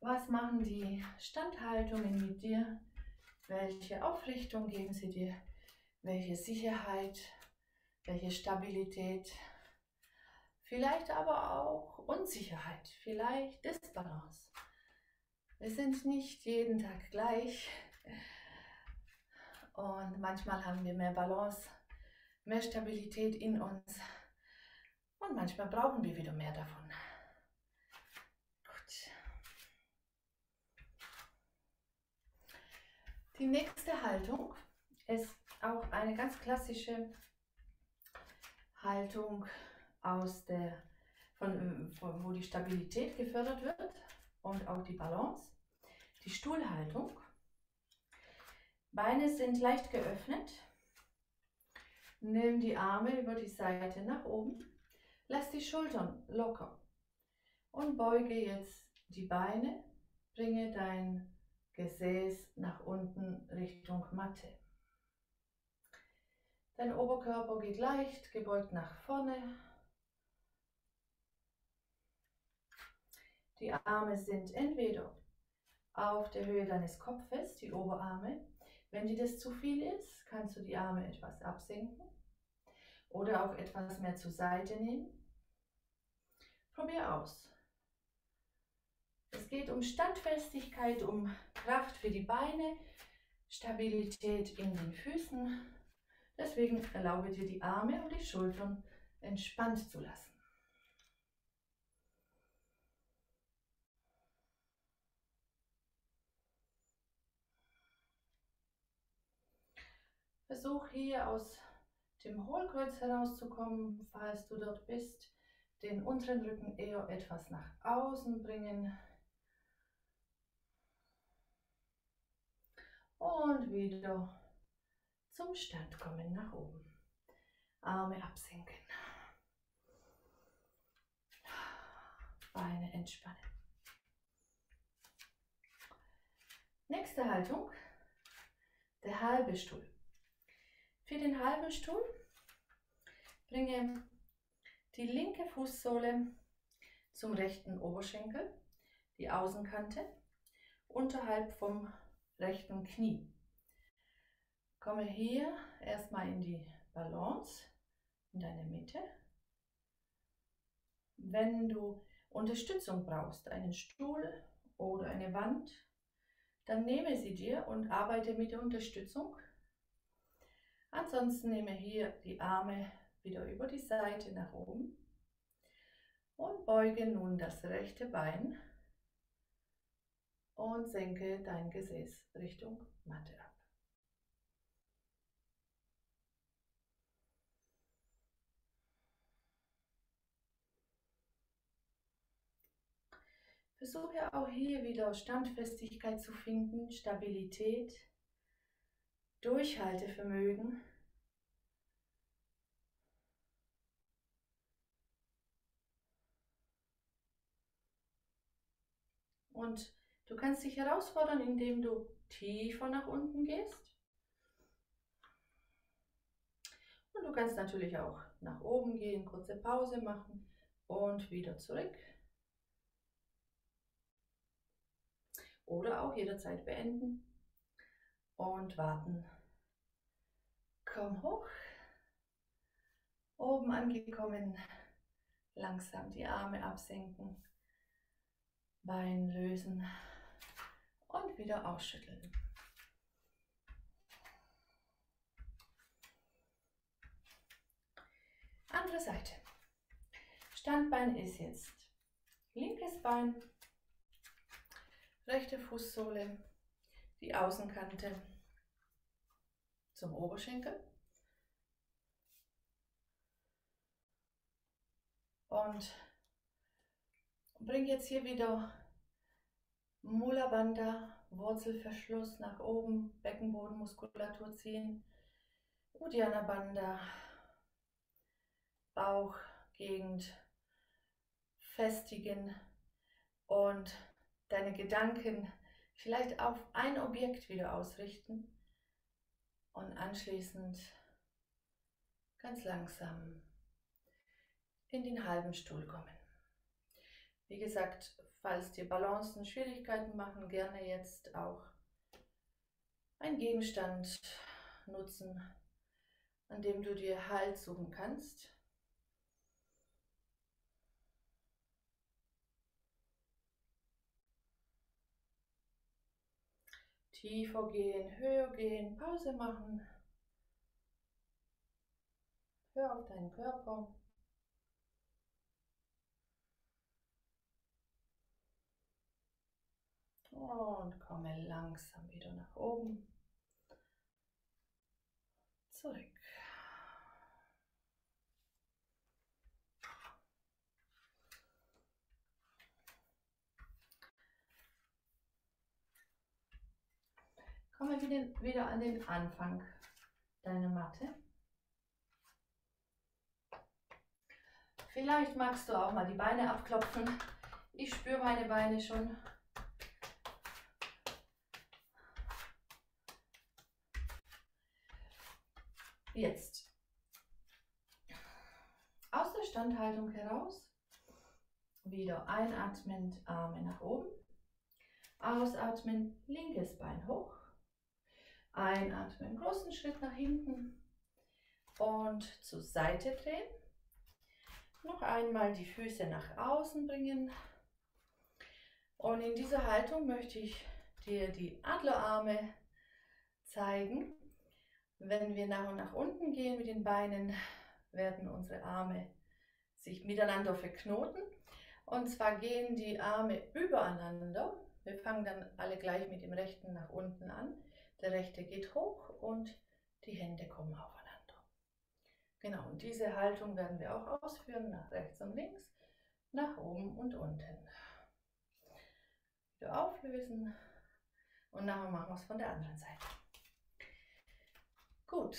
Was machen die Standhaltungen mit dir? Welche Aufrichtung geben sie dir? Welche Sicherheit? Welche Stabilität? Vielleicht aber auch Unsicherheit, vielleicht Disbalance. Wir sind nicht jeden Tag gleich. Und manchmal haben wir mehr Balance, mehr Stabilität in uns. Und manchmal brauchen wir wieder mehr davon. Gut. Die nächste Haltung ist auch eine ganz klassische Haltung aus der, von, von, wo die Stabilität gefördert wird und auch die Balance. Die Stuhlhaltung. Beine sind leicht geöffnet. Nimm die Arme über die Seite nach oben. Lass die Schultern locker. Und beuge jetzt die Beine, bringe dein Gesäß nach unten Richtung Matte. Dein Oberkörper geht leicht gebeugt nach vorne. Die Arme sind entweder auf der Höhe deines Kopfes, die Oberarme. Wenn dir das zu viel ist, kannst du die Arme etwas absenken oder auch etwas mehr zur Seite nehmen. Probier aus. Es geht um Standfestigkeit, um Kraft für die Beine, Stabilität in den Füßen. Deswegen erlaube dir die Arme und die Schultern entspannt zu lassen. Versuch hier aus dem Hohlkreuz herauszukommen, falls du dort bist. Den unteren Rücken eher etwas nach außen bringen. Und wieder zum Stand kommen nach oben. Arme absenken. Beine entspannen. Nächste Haltung, der halbe Stuhl. Für den halben Stuhl bringe die linke Fußsohle zum rechten Oberschenkel, die Außenkante, unterhalb vom rechten Knie. Komme hier erstmal in die Balance, in deine Mitte. Wenn du Unterstützung brauchst, einen Stuhl oder eine Wand, dann nehme sie dir und arbeite mit der Unterstützung Ansonsten nehme hier die Arme wieder über die Seite nach oben und beuge nun das rechte Bein und senke dein Gesäß Richtung Matte ab. Versuche auch hier wieder Standfestigkeit zu finden, Stabilität. Durchhaltevermögen. Und du kannst dich herausfordern, indem du tiefer nach unten gehst. Und du kannst natürlich auch nach oben gehen, kurze Pause machen und wieder zurück. Oder auch jederzeit beenden und warten. Komm hoch. Oben angekommen, langsam die Arme absenken, Bein lösen und wieder ausschütteln. Andere Seite. Standbein ist jetzt linkes Bein, rechte Fußsohle, die Außenkante zum Oberschenkel. Und bring jetzt hier wieder Mula Bandha, Wurzelverschluss nach oben, Beckenbodenmuskulatur ziehen, Uddiyana Bandha, Bauchgegend festigen und deine Gedanken vielleicht auf ein Objekt wieder ausrichten und anschließend ganz langsam in den halben Stuhl kommen. Wie gesagt, falls dir Balancen Schwierigkeiten machen, gerne jetzt auch einen Gegenstand nutzen, an dem du dir Halt suchen kannst. Tiefer gehen, höher gehen, Pause machen. Hör auf deinen Körper. Und komme langsam wieder nach oben. Zurück. Wieder, wieder an den Anfang deiner Matte. Vielleicht magst du auch mal die Beine abklopfen. Ich spüre meine Beine schon. Jetzt aus der Standhaltung heraus wieder einatmend Arme nach oben, ausatmen linkes Bein hoch, einatmen großen Schritt nach hinten und zur Seite drehen. Noch einmal die Füße nach außen bringen. Und in dieser Haltung möchte ich dir die Adlerarme zeigen. Wenn wir nach und nach unten gehen mit den Beinen, werden unsere Arme sich miteinander verknoten. Und zwar gehen die Arme übereinander. Wir fangen dann alle gleich mit dem rechten nach unten an. Der rechte geht hoch und die Hände kommen aufeinander. Genau, und diese Haltung werden wir auch ausführen, nach rechts und links, nach oben und unten. Wieder auflösen und nachher machen wir es von der anderen Seite. Gut,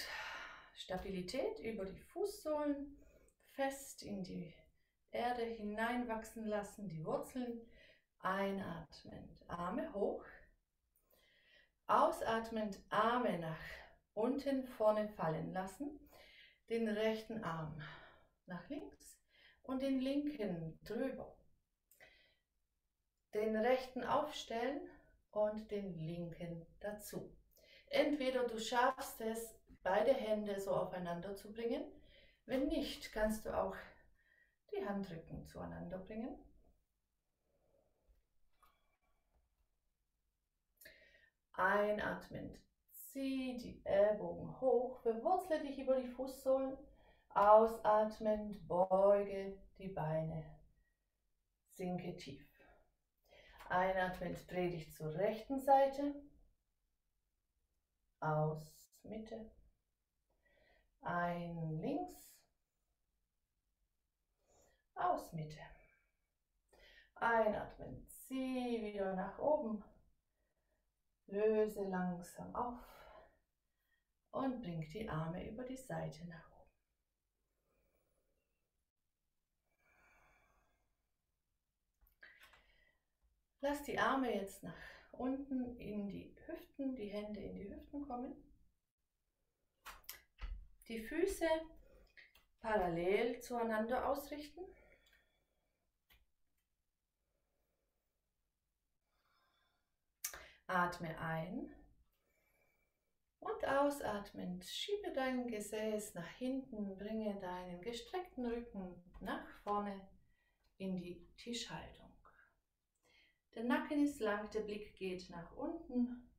Stabilität über die Fußsohlen, fest in die Erde hineinwachsen lassen, die Wurzeln. Einatmend, Arme hoch. Ausatmend, Arme nach unten vorne fallen lassen. Den rechten Arm nach links und den linken drüber. Den rechten aufstellen und den linken dazu. Entweder du schaffst es, beide Hände so aufeinander zu bringen. Wenn nicht, kannst du auch die Handrücken zueinander bringen. Einatmend, zieh die Ellbogen hoch, verwurzle dich über die Fußsohlen. Ausatmend, beuge die Beine, sinke tief. Einatmend, dreh dich zur rechten Seite. Aus, Mitte ein links, aus Mitte. Einatmen, zieh wieder nach oben, löse langsam auf und bring die Arme über die Seite nach oben. Lass die Arme jetzt nach unten in die Hüften, die Hände in die Hüften kommen. Die Füße parallel zueinander ausrichten. Atme ein und ausatmend schiebe dein Gesäß nach hinten, bringe deinen gestreckten Rücken nach vorne in die Tischhaltung. Der Nacken ist lang, der Blick geht nach unten.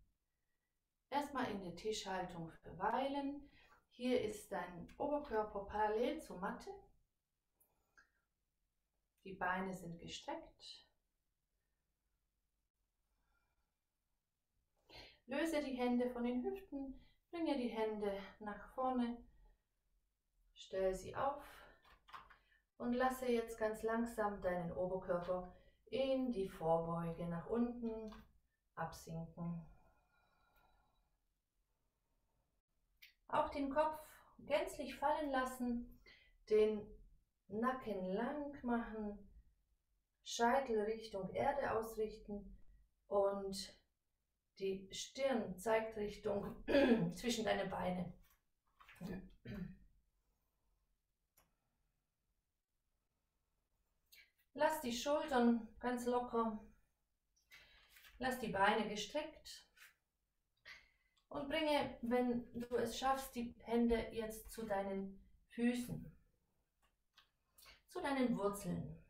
Erstmal in der Tischhaltung verweilen. Hier ist dein Oberkörper parallel zur Matte. Die Beine sind gestreckt. Löse die Hände von den Hüften, bringe die Hände nach vorne, stell sie auf und lasse jetzt ganz langsam deinen Oberkörper in die Vorbeuge nach unten absinken. Auch den Kopf gänzlich fallen lassen, den Nacken lang machen, Scheitel Richtung Erde ausrichten und die Stirn zeigt Richtung zwischen deine Beine. Lass die Schultern ganz locker. Lass die Beine gestreckt. Und bringe, wenn du es schaffst, die Hände jetzt zu deinen Füßen, zu deinen Wurzeln.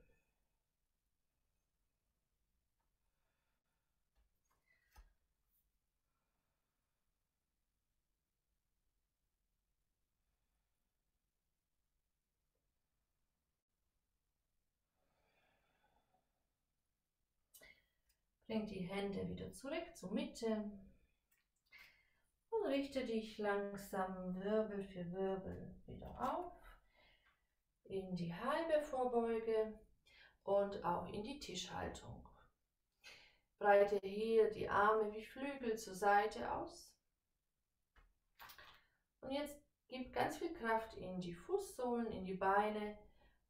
Bring die Hände wieder zurück zur Mitte und richte dich langsam Wirbel für Wirbel wieder auf in die halbe Vorbeuge und auch in die Tischhaltung. Breite hier die Arme wie Flügel zur Seite aus. Und jetzt gib ganz viel Kraft in die Fußsohlen, in die Beine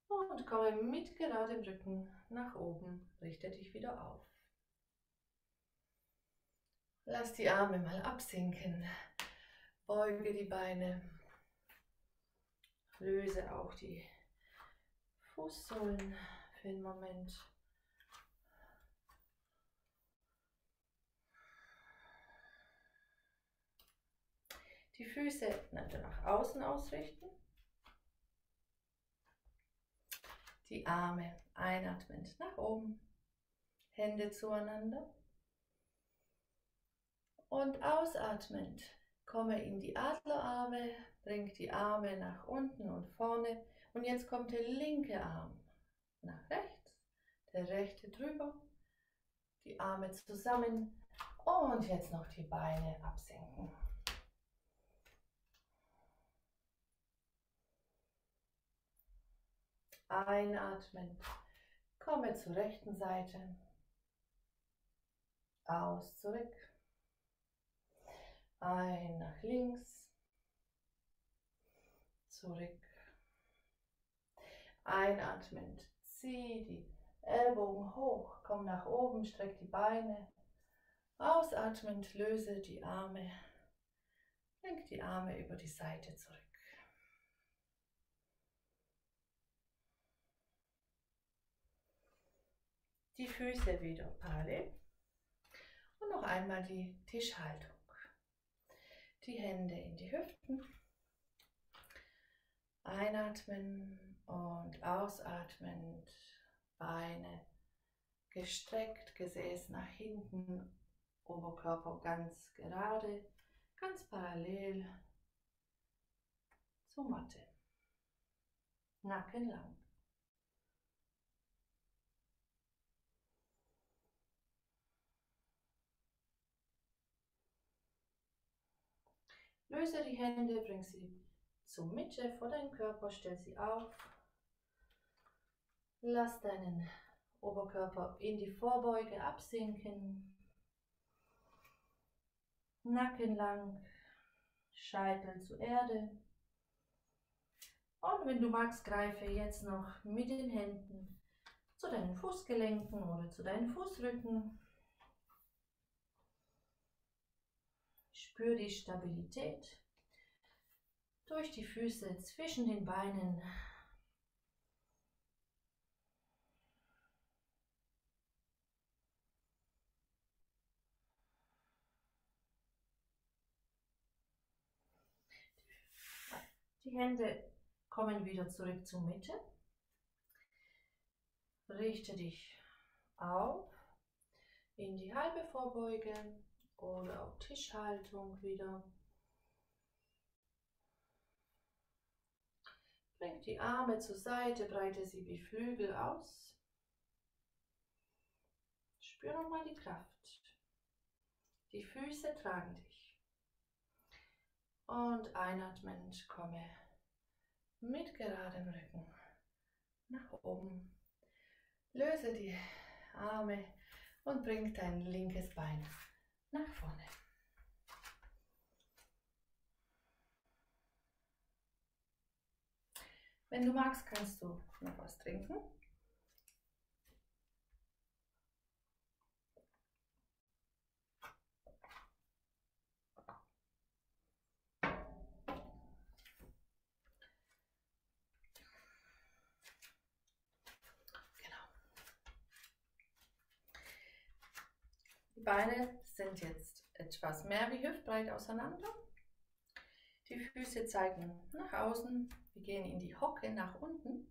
Und komme mit geradem Rücken nach oben. Richte dich wieder auf. Lass die Arme mal absinken. Beuge die Beine. Löse auch die Fußsohlen für den Moment. Die Füße nach außen ausrichten. Die Arme einatmend nach oben. Hände zueinander. Und ausatmend komme in die Adlerarme, bring die Arme nach unten und vorne. Und jetzt kommt der linke Arm nach rechts, der rechte drüber, die Arme zusammen und jetzt noch die Beine absenken. Einatmen. Komme zur rechten Seite. Aus, zurück. Ein nach links. Zurück. Einatmend. Zieh die Ellbogen hoch. Komm nach oben, streck die Beine. Ausatmend löse die Arme. Lenk die Arme über die Seite zurück. die Füße wieder parallel und noch einmal die Tischhaltung. Die Hände in die Hüften. Einatmen und ausatmend. Beine gestreckt, Gesäß nach hinten, Oberkörper ganz gerade, ganz parallel zur Matte. Nacken lang. Löse die Hände, bring sie zur Mitte vor deinem Körper, stell sie auf. Lass deinen Oberkörper in die Vorbeuge absinken. Nacken lang, Scheitel zur Erde. Und wenn du magst, greife jetzt noch mit den Händen zu deinen Fußgelenken oder zu deinen Fußrücken. Spür die Stabilität durch die Füße zwischen den Beinen. Die Hände kommen wieder zurück zur Mitte. Richte dich auf in die halbe Vorbeuge oder auch Tischhaltung wieder. Bring die Arme zur Seite, breite sie wie Flügel aus. Spür nochmal die Kraft. Die Füße tragen dich. Und einatmend komme mit geradem Rücken nach oben. Löse die Arme und bring dein linkes Bein nach vorne. Wenn du magst, kannst du noch was trinken. Genau. Die Beine sind jetzt etwas mehr wie hüftbreit auseinander. Die Füße zeigen nach außen. Wir gehen in die Hocke nach unten.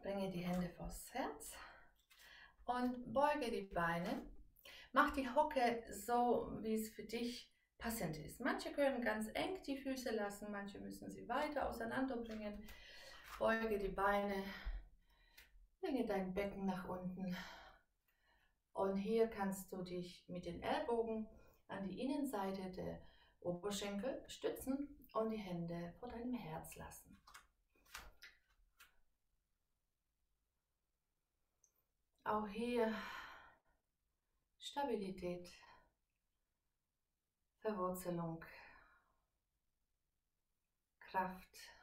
Bringe die Hände vors Herz und beuge die Beine. Mach die Hocke so, wie es für dich passend ist. Manche können ganz eng die Füße lassen, manche müssen sie weiter auseinander bringen. Beuge die Beine, bringe dein Becken nach unten und hier kannst du dich mit den Ellbogen an die Innenseite der Oberschenkel stützen und die Hände vor deinem Herz lassen. Auch hier Stabilität, Verwurzelung, Kraft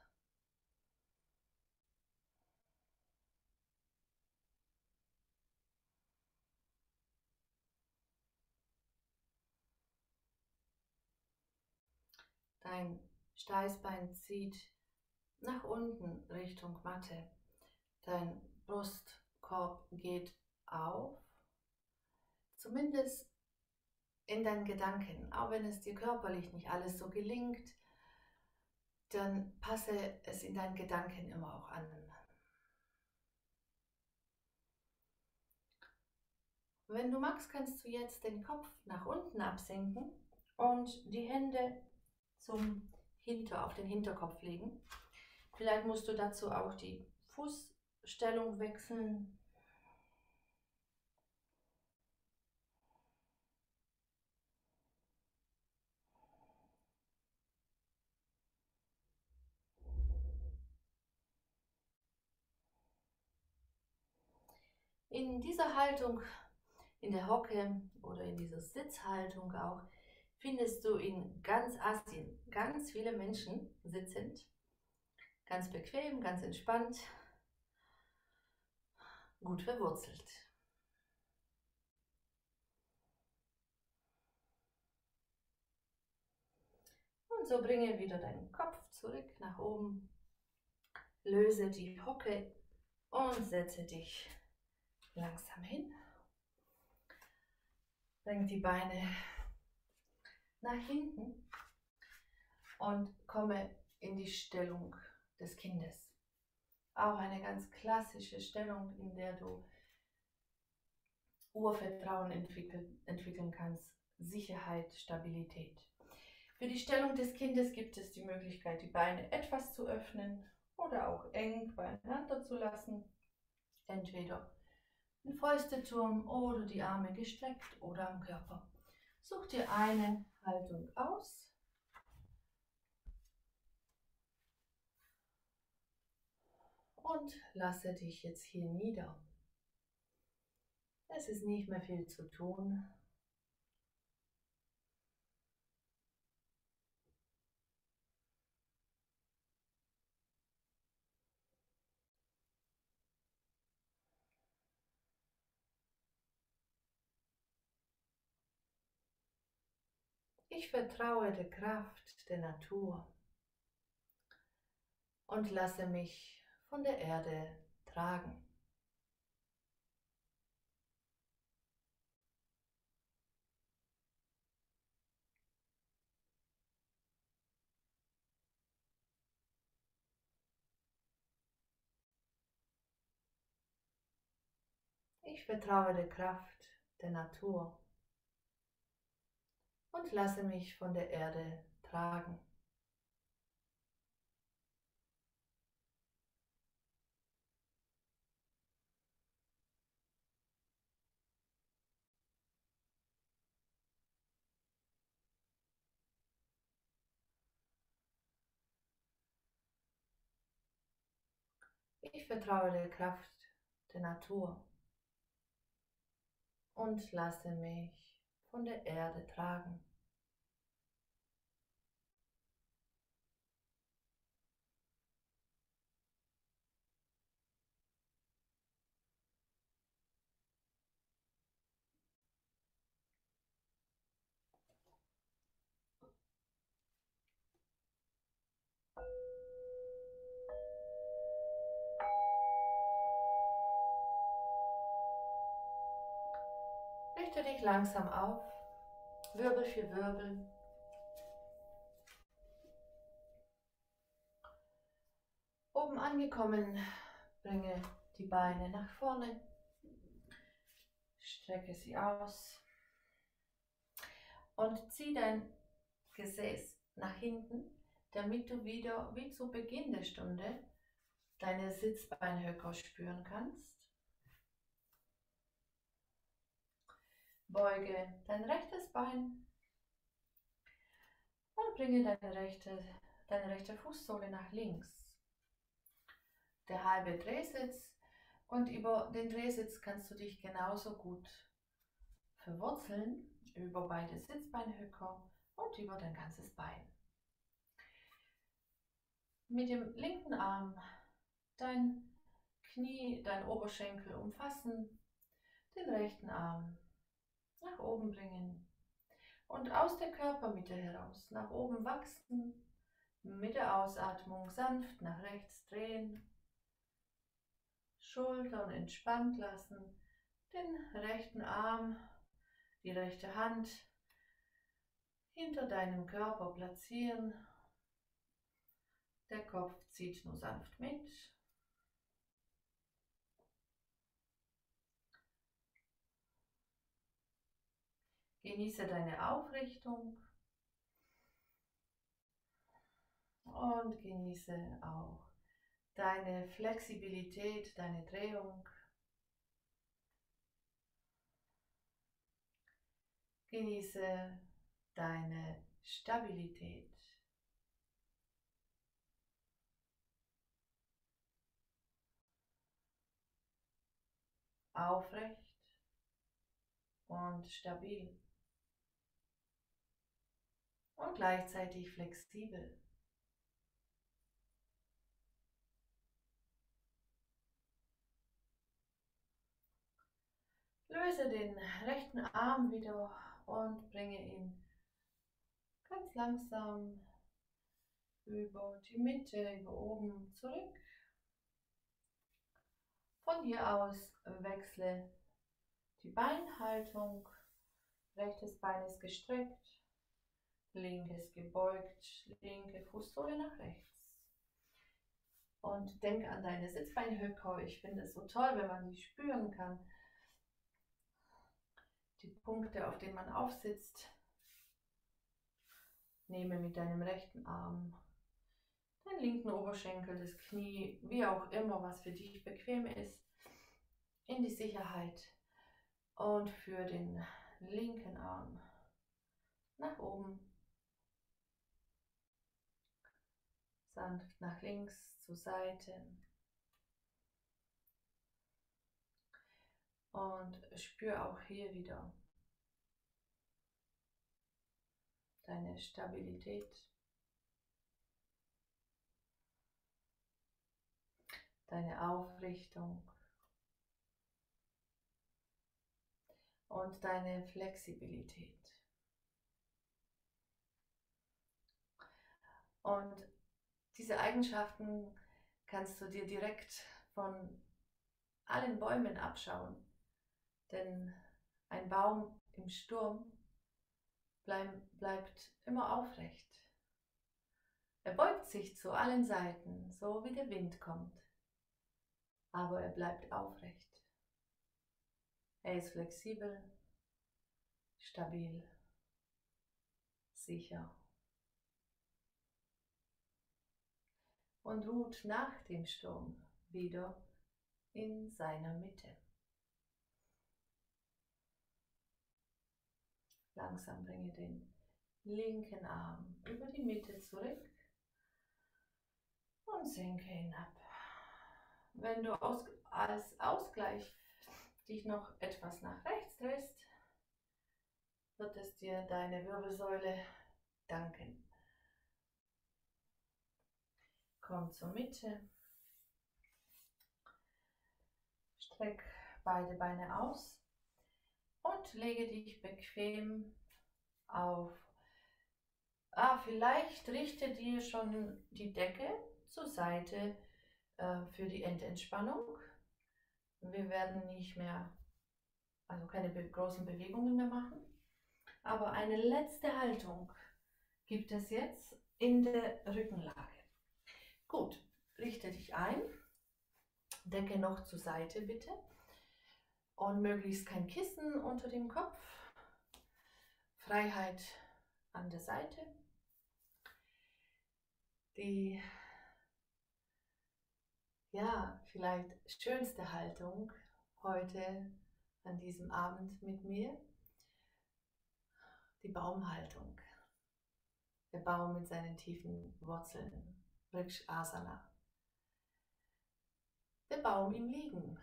Dein Steißbein zieht nach unten Richtung Matte. Dein Brustkorb geht auf. Zumindest in deinen Gedanken. Auch wenn es dir körperlich nicht alles so gelingt, dann passe es in deinen Gedanken immer auch an. Wenn du magst, kannst du jetzt den Kopf nach unten absenken und die Hände zum Hinter, auf den Hinterkopf legen. Vielleicht musst du dazu auch die Fußstellung wechseln. In dieser Haltung in der Hocke oder in dieser Sitzhaltung auch, findest du in ganz Asien ganz viele Menschen sitzend, ganz bequem, ganz entspannt, gut verwurzelt. Und so bringe wieder deinen Kopf zurück nach oben, löse die Hocke und setze dich langsam hin. Bring die Beine nach hinten und komme in die Stellung des Kindes. Auch eine ganz klassische Stellung, in der du Urvertrauen entwickeln, entwickeln kannst, Sicherheit, Stabilität. Für die Stellung des Kindes gibt es die Möglichkeit, die Beine etwas zu öffnen oder auch eng beieinander zu lassen. Entweder im Fäusteturm oder die Arme gestreckt oder am Körper. Such dir eine Haltung aus. Und lasse dich jetzt hier nieder. Es ist nicht mehr viel zu tun. Ich vertraue der Kraft der Natur und lasse mich von der Erde tragen. Ich vertraue der Kraft der Natur und lasse mich von der Erde tragen. Ich vertraue der Kraft der Natur und lasse mich von der Erde tragen. Langsam auf, Wirbel für Wirbel. Oben angekommen, bringe die Beine nach vorne, strecke sie aus und zieh dein Gesäß nach hinten, damit du wieder wie zu Beginn der Stunde deine Sitzbeinhöcker spüren kannst. Beuge dein rechtes Bein und bringe deine rechte, deine rechte Fußsohle nach links. Der halbe Drehsitz und über den Drehsitz kannst du dich genauso gut verwurzeln über beide Sitzbeinhöcker und über dein ganzes Bein. Mit dem linken Arm dein Knie, dein Oberschenkel umfassen, den rechten Arm nach oben bringen und aus der Körpermitte heraus nach oben wachsen. Mit der Ausatmung sanft nach rechts drehen. Schultern entspannt lassen. Den rechten Arm, die rechte Hand hinter deinem Körper platzieren. Der Kopf zieht nur sanft mit. Genieße deine Aufrichtung und genieße auch deine Flexibilität, deine Drehung. Genieße deine Stabilität. Aufrecht und stabil und gleichzeitig flexibel. Löse den rechten Arm wieder und bringe ihn ganz langsam über die Mitte, über oben zurück. Von hier aus wechsle die Beinhaltung. Rechtes Bein ist gestreckt, linkes gebeugt, linke Fußsohle nach rechts. Und denke an deine Sitzbeinhöcker. Ich finde es so toll, wenn man die spüren kann. Die Punkte, auf denen man aufsitzt. Nehme mit deinem rechten Arm den linken Oberschenkel, das Knie, wie auch immer, was für dich bequem ist, in die Sicherheit und für den linken Arm nach oben sanft nach links zur Seite. Und spür auch hier wieder deine Stabilität, deine Aufrichtung und deine Flexibilität. Und diese Eigenschaften kannst du dir direkt von allen Bäumen abschauen. Denn ein Baum im Sturm bleib, bleibt immer aufrecht. Er beugt sich zu allen Seiten, so wie der Wind kommt. Aber er bleibt aufrecht. Er ist flexibel, stabil, sicher. Und ruht nach dem Sturm wieder in seiner Mitte. Langsam bringe den linken Arm über die Mitte zurück und senke ihn ab. Wenn du aus, als Ausgleich dich noch etwas nach rechts drehst, wird es dir deine Wirbelsäule danken. Komm zur Mitte. Streck beide Beine aus und lege dich bequem auf. Ah, vielleicht richte dir schon die Decke zur Seite äh, für die Endentspannung. Wir werden nicht mehr, also keine be großen Bewegungen mehr machen. Aber eine letzte Haltung gibt es jetzt in der Rückenlage. Gut, richte dich ein, decke noch zur Seite bitte und möglichst kein Kissen unter dem Kopf. Freiheit an der Seite. Die ja, vielleicht schönste Haltung heute an diesem Abend mit mir, die Baumhaltung. Der Baum mit seinen tiefen Wurzeln. Vrikshasana. Der Baum im Liegen.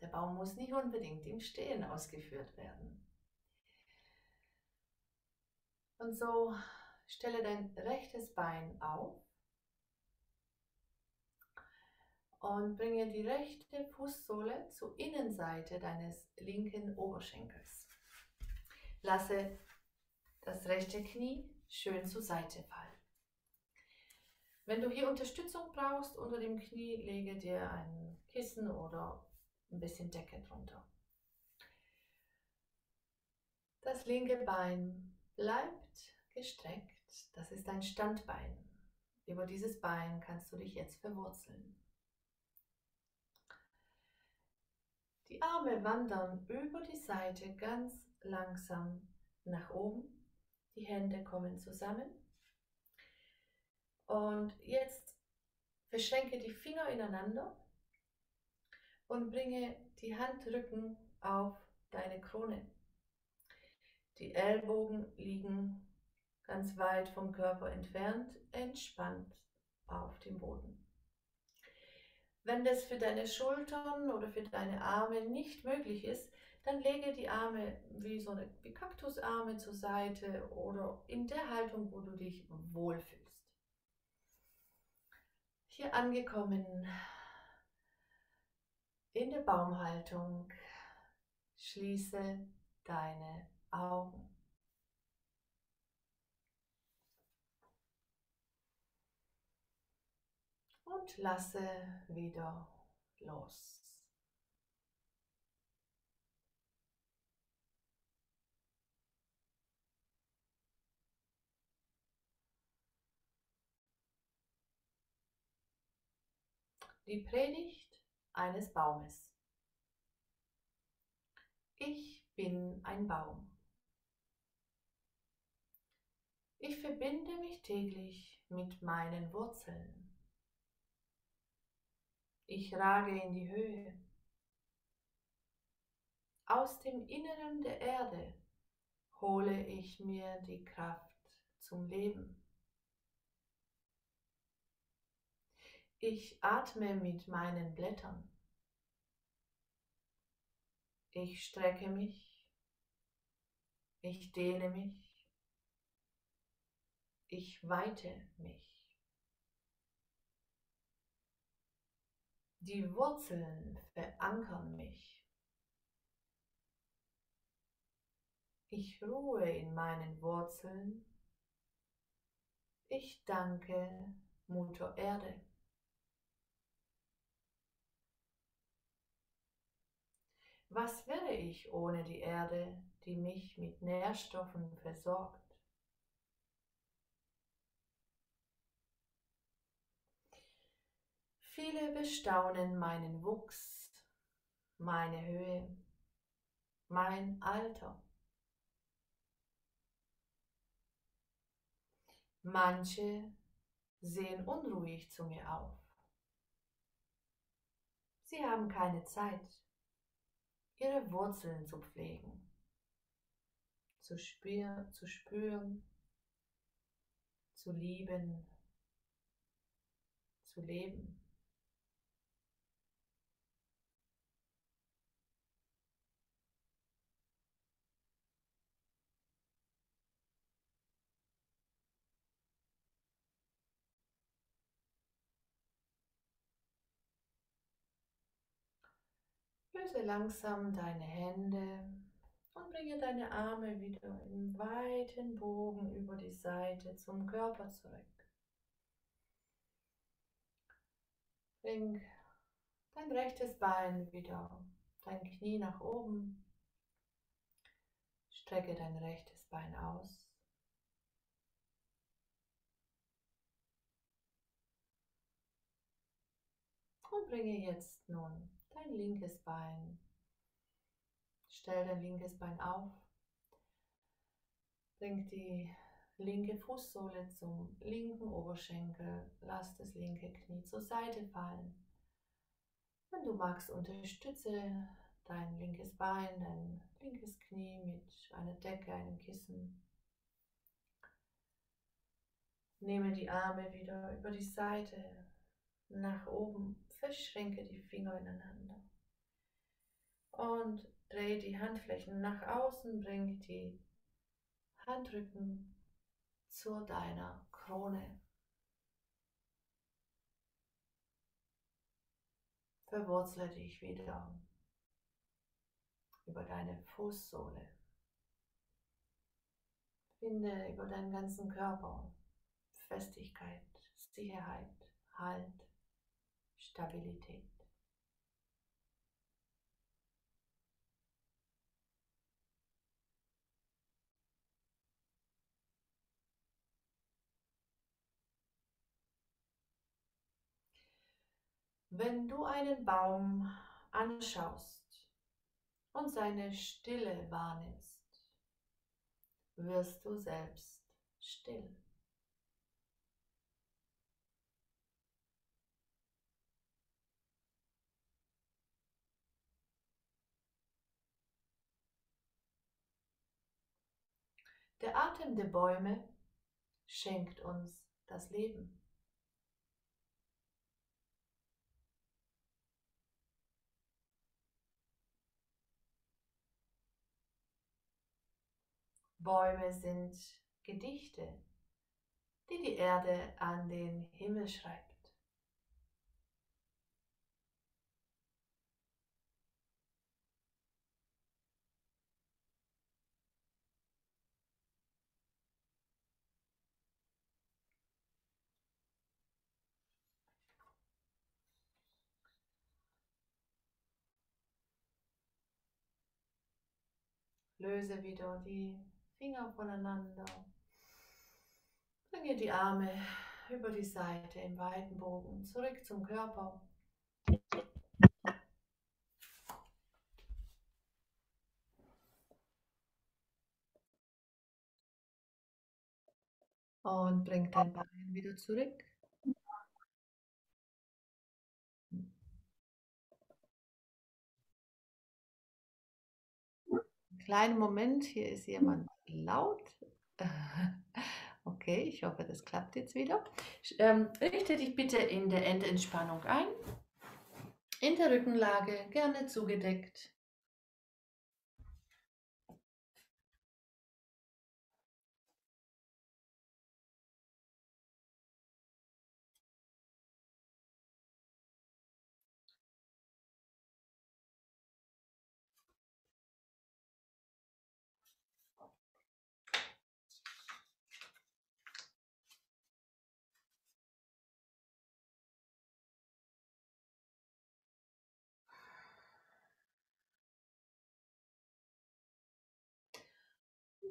Der Baum muss nicht unbedingt im Stehen ausgeführt werden. Und so stelle dein rechtes Bein auf und bringe die rechte Fußsohle zur Innenseite deines linken Oberschenkels. Lasse das rechte Knie schön zur Seite fallen. Wenn du hier Unterstützung brauchst unter dem Knie, lege dir ein Kissen oder ein bisschen Decke drunter. Das linke Bein bleibt gestreckt. Das ist ein Standbein. Über dieses Bein kannst du dich jetzt verwurzeln. Die Arme wandern über die Seite ganz langsam nach oben. Die Hände kommen zusammen. Und jetzt verschränke die Finger ineinander und bringe die Handrücken auf deine Krone. Die Ellbogen liegen ganz weit vom Körper entfernt, entspannt auf dem Boden. Wenn das für deine Schultern oder für deine Arme nicht möglich ist, dann lege die Arme wie so eine wie Kaktusarme zur Seite oder in der Haltung, wo du dich wohlfühlst. Hier angekommen in der Baumhaltung, schließe deine Augen. und lasse wieder los. Die Predigt eines Baumes. Ich bin ein Baum. Ich verbinde mich täglich mit meinen Wurzeln. Ich rage in die Höhe. Aus dem Inneren der Erde hole ich mir die Kraft zum Leben. Ich atme mit meinen Blättern. Ich strecke mich. Ich dehne mich. Ich weite mich. Die Wurzeln verankern mich. Ich ruhe in meinen Wurzeln. Ich danke Mutter Erde. Was wäre ich ohne die Erde, die mich mit Nährstoffen versorgt? Viele bestaunen meinen Wuchs, meine Höhe, mein Alter. Manche sehen unruhig zu mir auf. Sie haben keine Zeit, ihre Wurzeln zu pflegen, zu, spür, zu spüren, zu lieben, zu leben. Löse langsam deine Hände und bringe deine Arme wieder im weiten Bogen über die Seite zum Körper zurück. Bring dein rechtes Bein wieder, dein Knie nach oben. Strecke dein rechtes Bein aus. Und bringe jetzt nun dein linkes Bein. Stell dein linkes Bein auf. Bring die linke Fußsohle zum linken Oberschenkel. Lass das linke Knie zur Seite fallen. Wenn du magst, unterstütze dein linkes Bein, dein linkes Knie mit einer Decke, einem Kissen. Nehme die Arme wieder über die Seite nach oben verschränke die Finger ineinander und drehe die Handflächen nach außen, bring die Handrücken zu deiner Krone. Verwurzle dich wieder über deine Fußsohle. Finde über deinen ganzen Körper Festigkeit, Sicherheit, Halt, Stabilität. Wenn du einen Baum anschaust und seine Stille wahrnimmst, wirst du selbst still. Der Atem der Bäume schenkt uns das Leben. Bäume sind Gedichte, die die Erde an den Himmel schreibt. Löse wieder die Finger voneinander. Bringe die Arme über die Seite im weiten Bogen zurück zum Körper. Und bring dein Bein wieder zurück. Kleinen Moment, hier ist jemand laut. Okay, ich hoffe, das klappt jetzt wieder. Ähm, richte dich bitte in der Endentspannung ein. In der Rückenlage, gerne zugedeckt.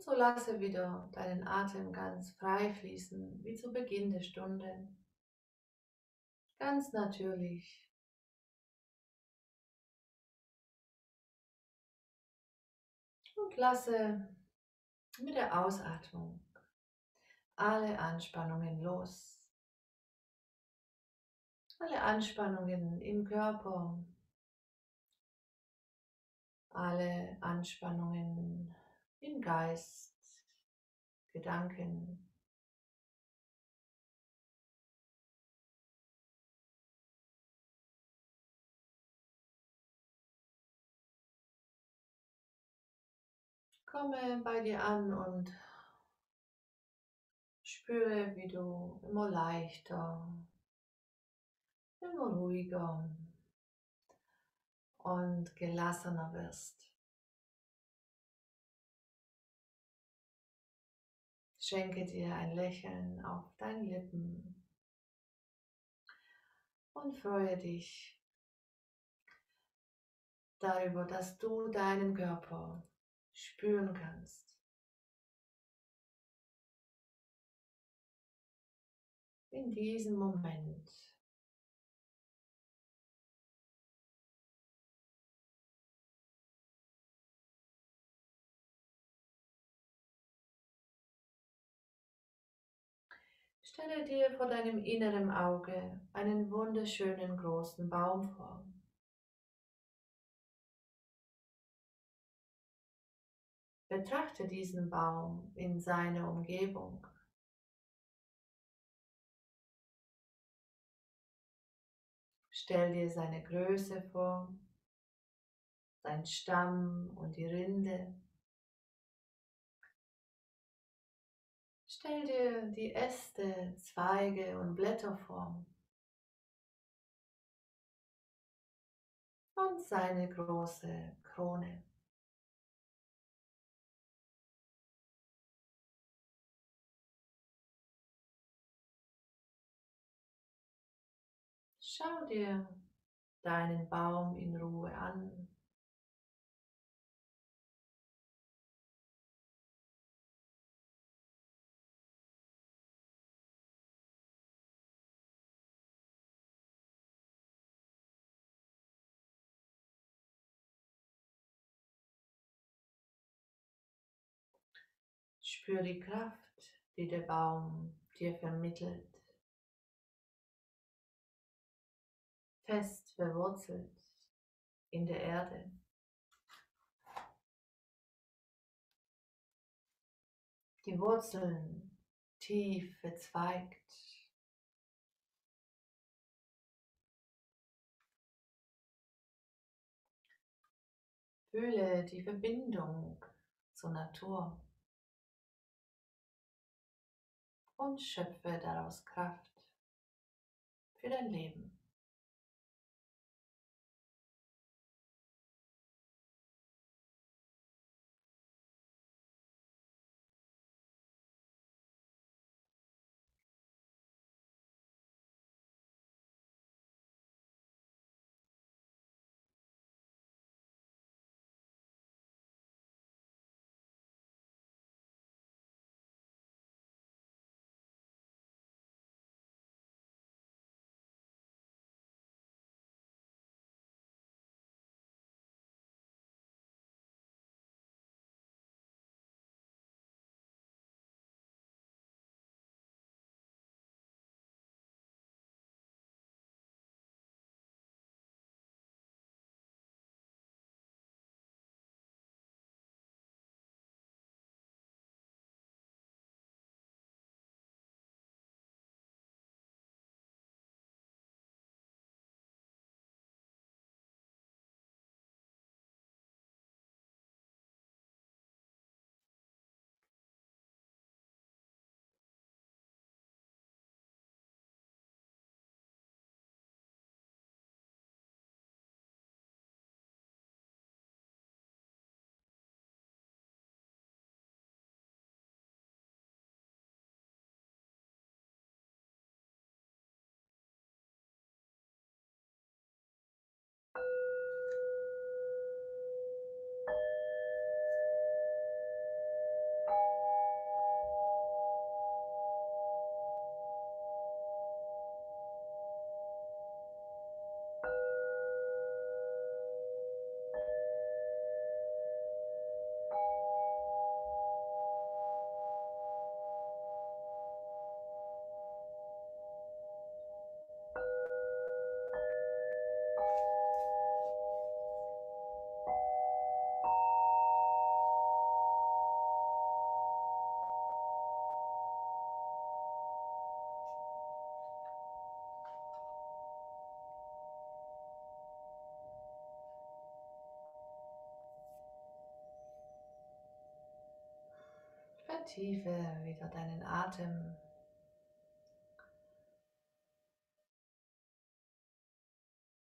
So lasse wieder deinen Atem ganz frei fließen, wie zu Beginn der Stunde. Ganz natürlich. Und lasse mit der Ausatmung alle Anspannungen los. Alle Anspannungen im Körper, alle Anspannungen im Geist, Gedanken. Komme bei dir an und spüre, wie du immer leichter, immer ruhiger und gelassener wirst. Schenke dir ein Lächeln auf deinen Lippen und freue dich darüber, dass du deinen Körper spüren kannst. In diesem Moment. Stelle dir vor deinem inneren Auge einen wunderschönen großen Baum vor. Betrachte diesen Baum in seiner Umgebung. Stell dir seine Größe vor, sein Stamm und die Rinde. Stell dir die Äste, Zweige und Blätter vor und seine große Krone. Schau dir deinen Baum in Ruhe an Spür die Kraft, die der Baum dir vermittelt. Fest verwurzelt in der Erde. Die Wurzeln tief verzweigt. Fühle die Verbindung zur Natur. Und schöpfe daraus Kraft für dein Leben. Vertiefe wieder deinen Atem.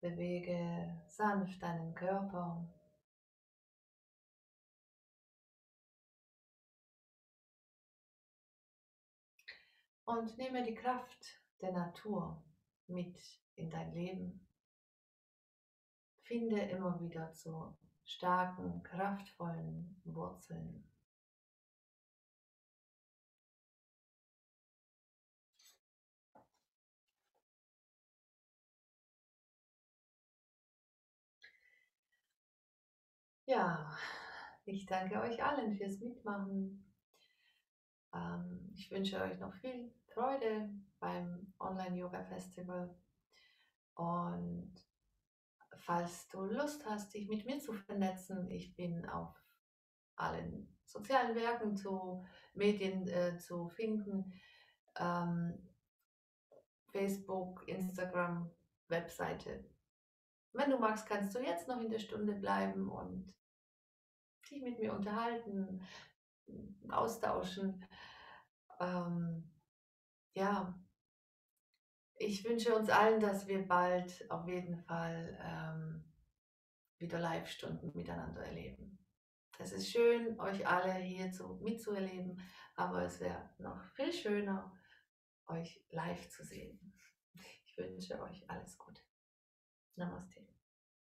Bewege sanft deinen Körper. Und nehme die Kraft der Natur mit in dein Leben. Finde immer wieder zu starken, kraftvollen Wurzeln. Ja, ich danke euch allen fürs Mitmachen. Ähm, ich wünsche euch noch viel Freude beim Online-Yoga-Festival. Und falls du Lust hast, dich mit mir zu vernetzen, ich bin auf allen sozialen Werken zu Medien äh, zu finden. Ähm, Facebook, Instagram, Webseite. Wenn du magst, kannst du jetzt noch in der Stunde bleiben und dich mit mir unterhalten, austauschen. Ähm, ja, ich wünsche uns allen, dass wir bald auf jeden Fall ähm, wieder Live-Stunden miteinander erleben. Es ist schön, euch alle hier zu, mitzuerleben, aber es wäre noch viel schöner, euch live zu sehen. wünsche euch alles Gute. Namaste.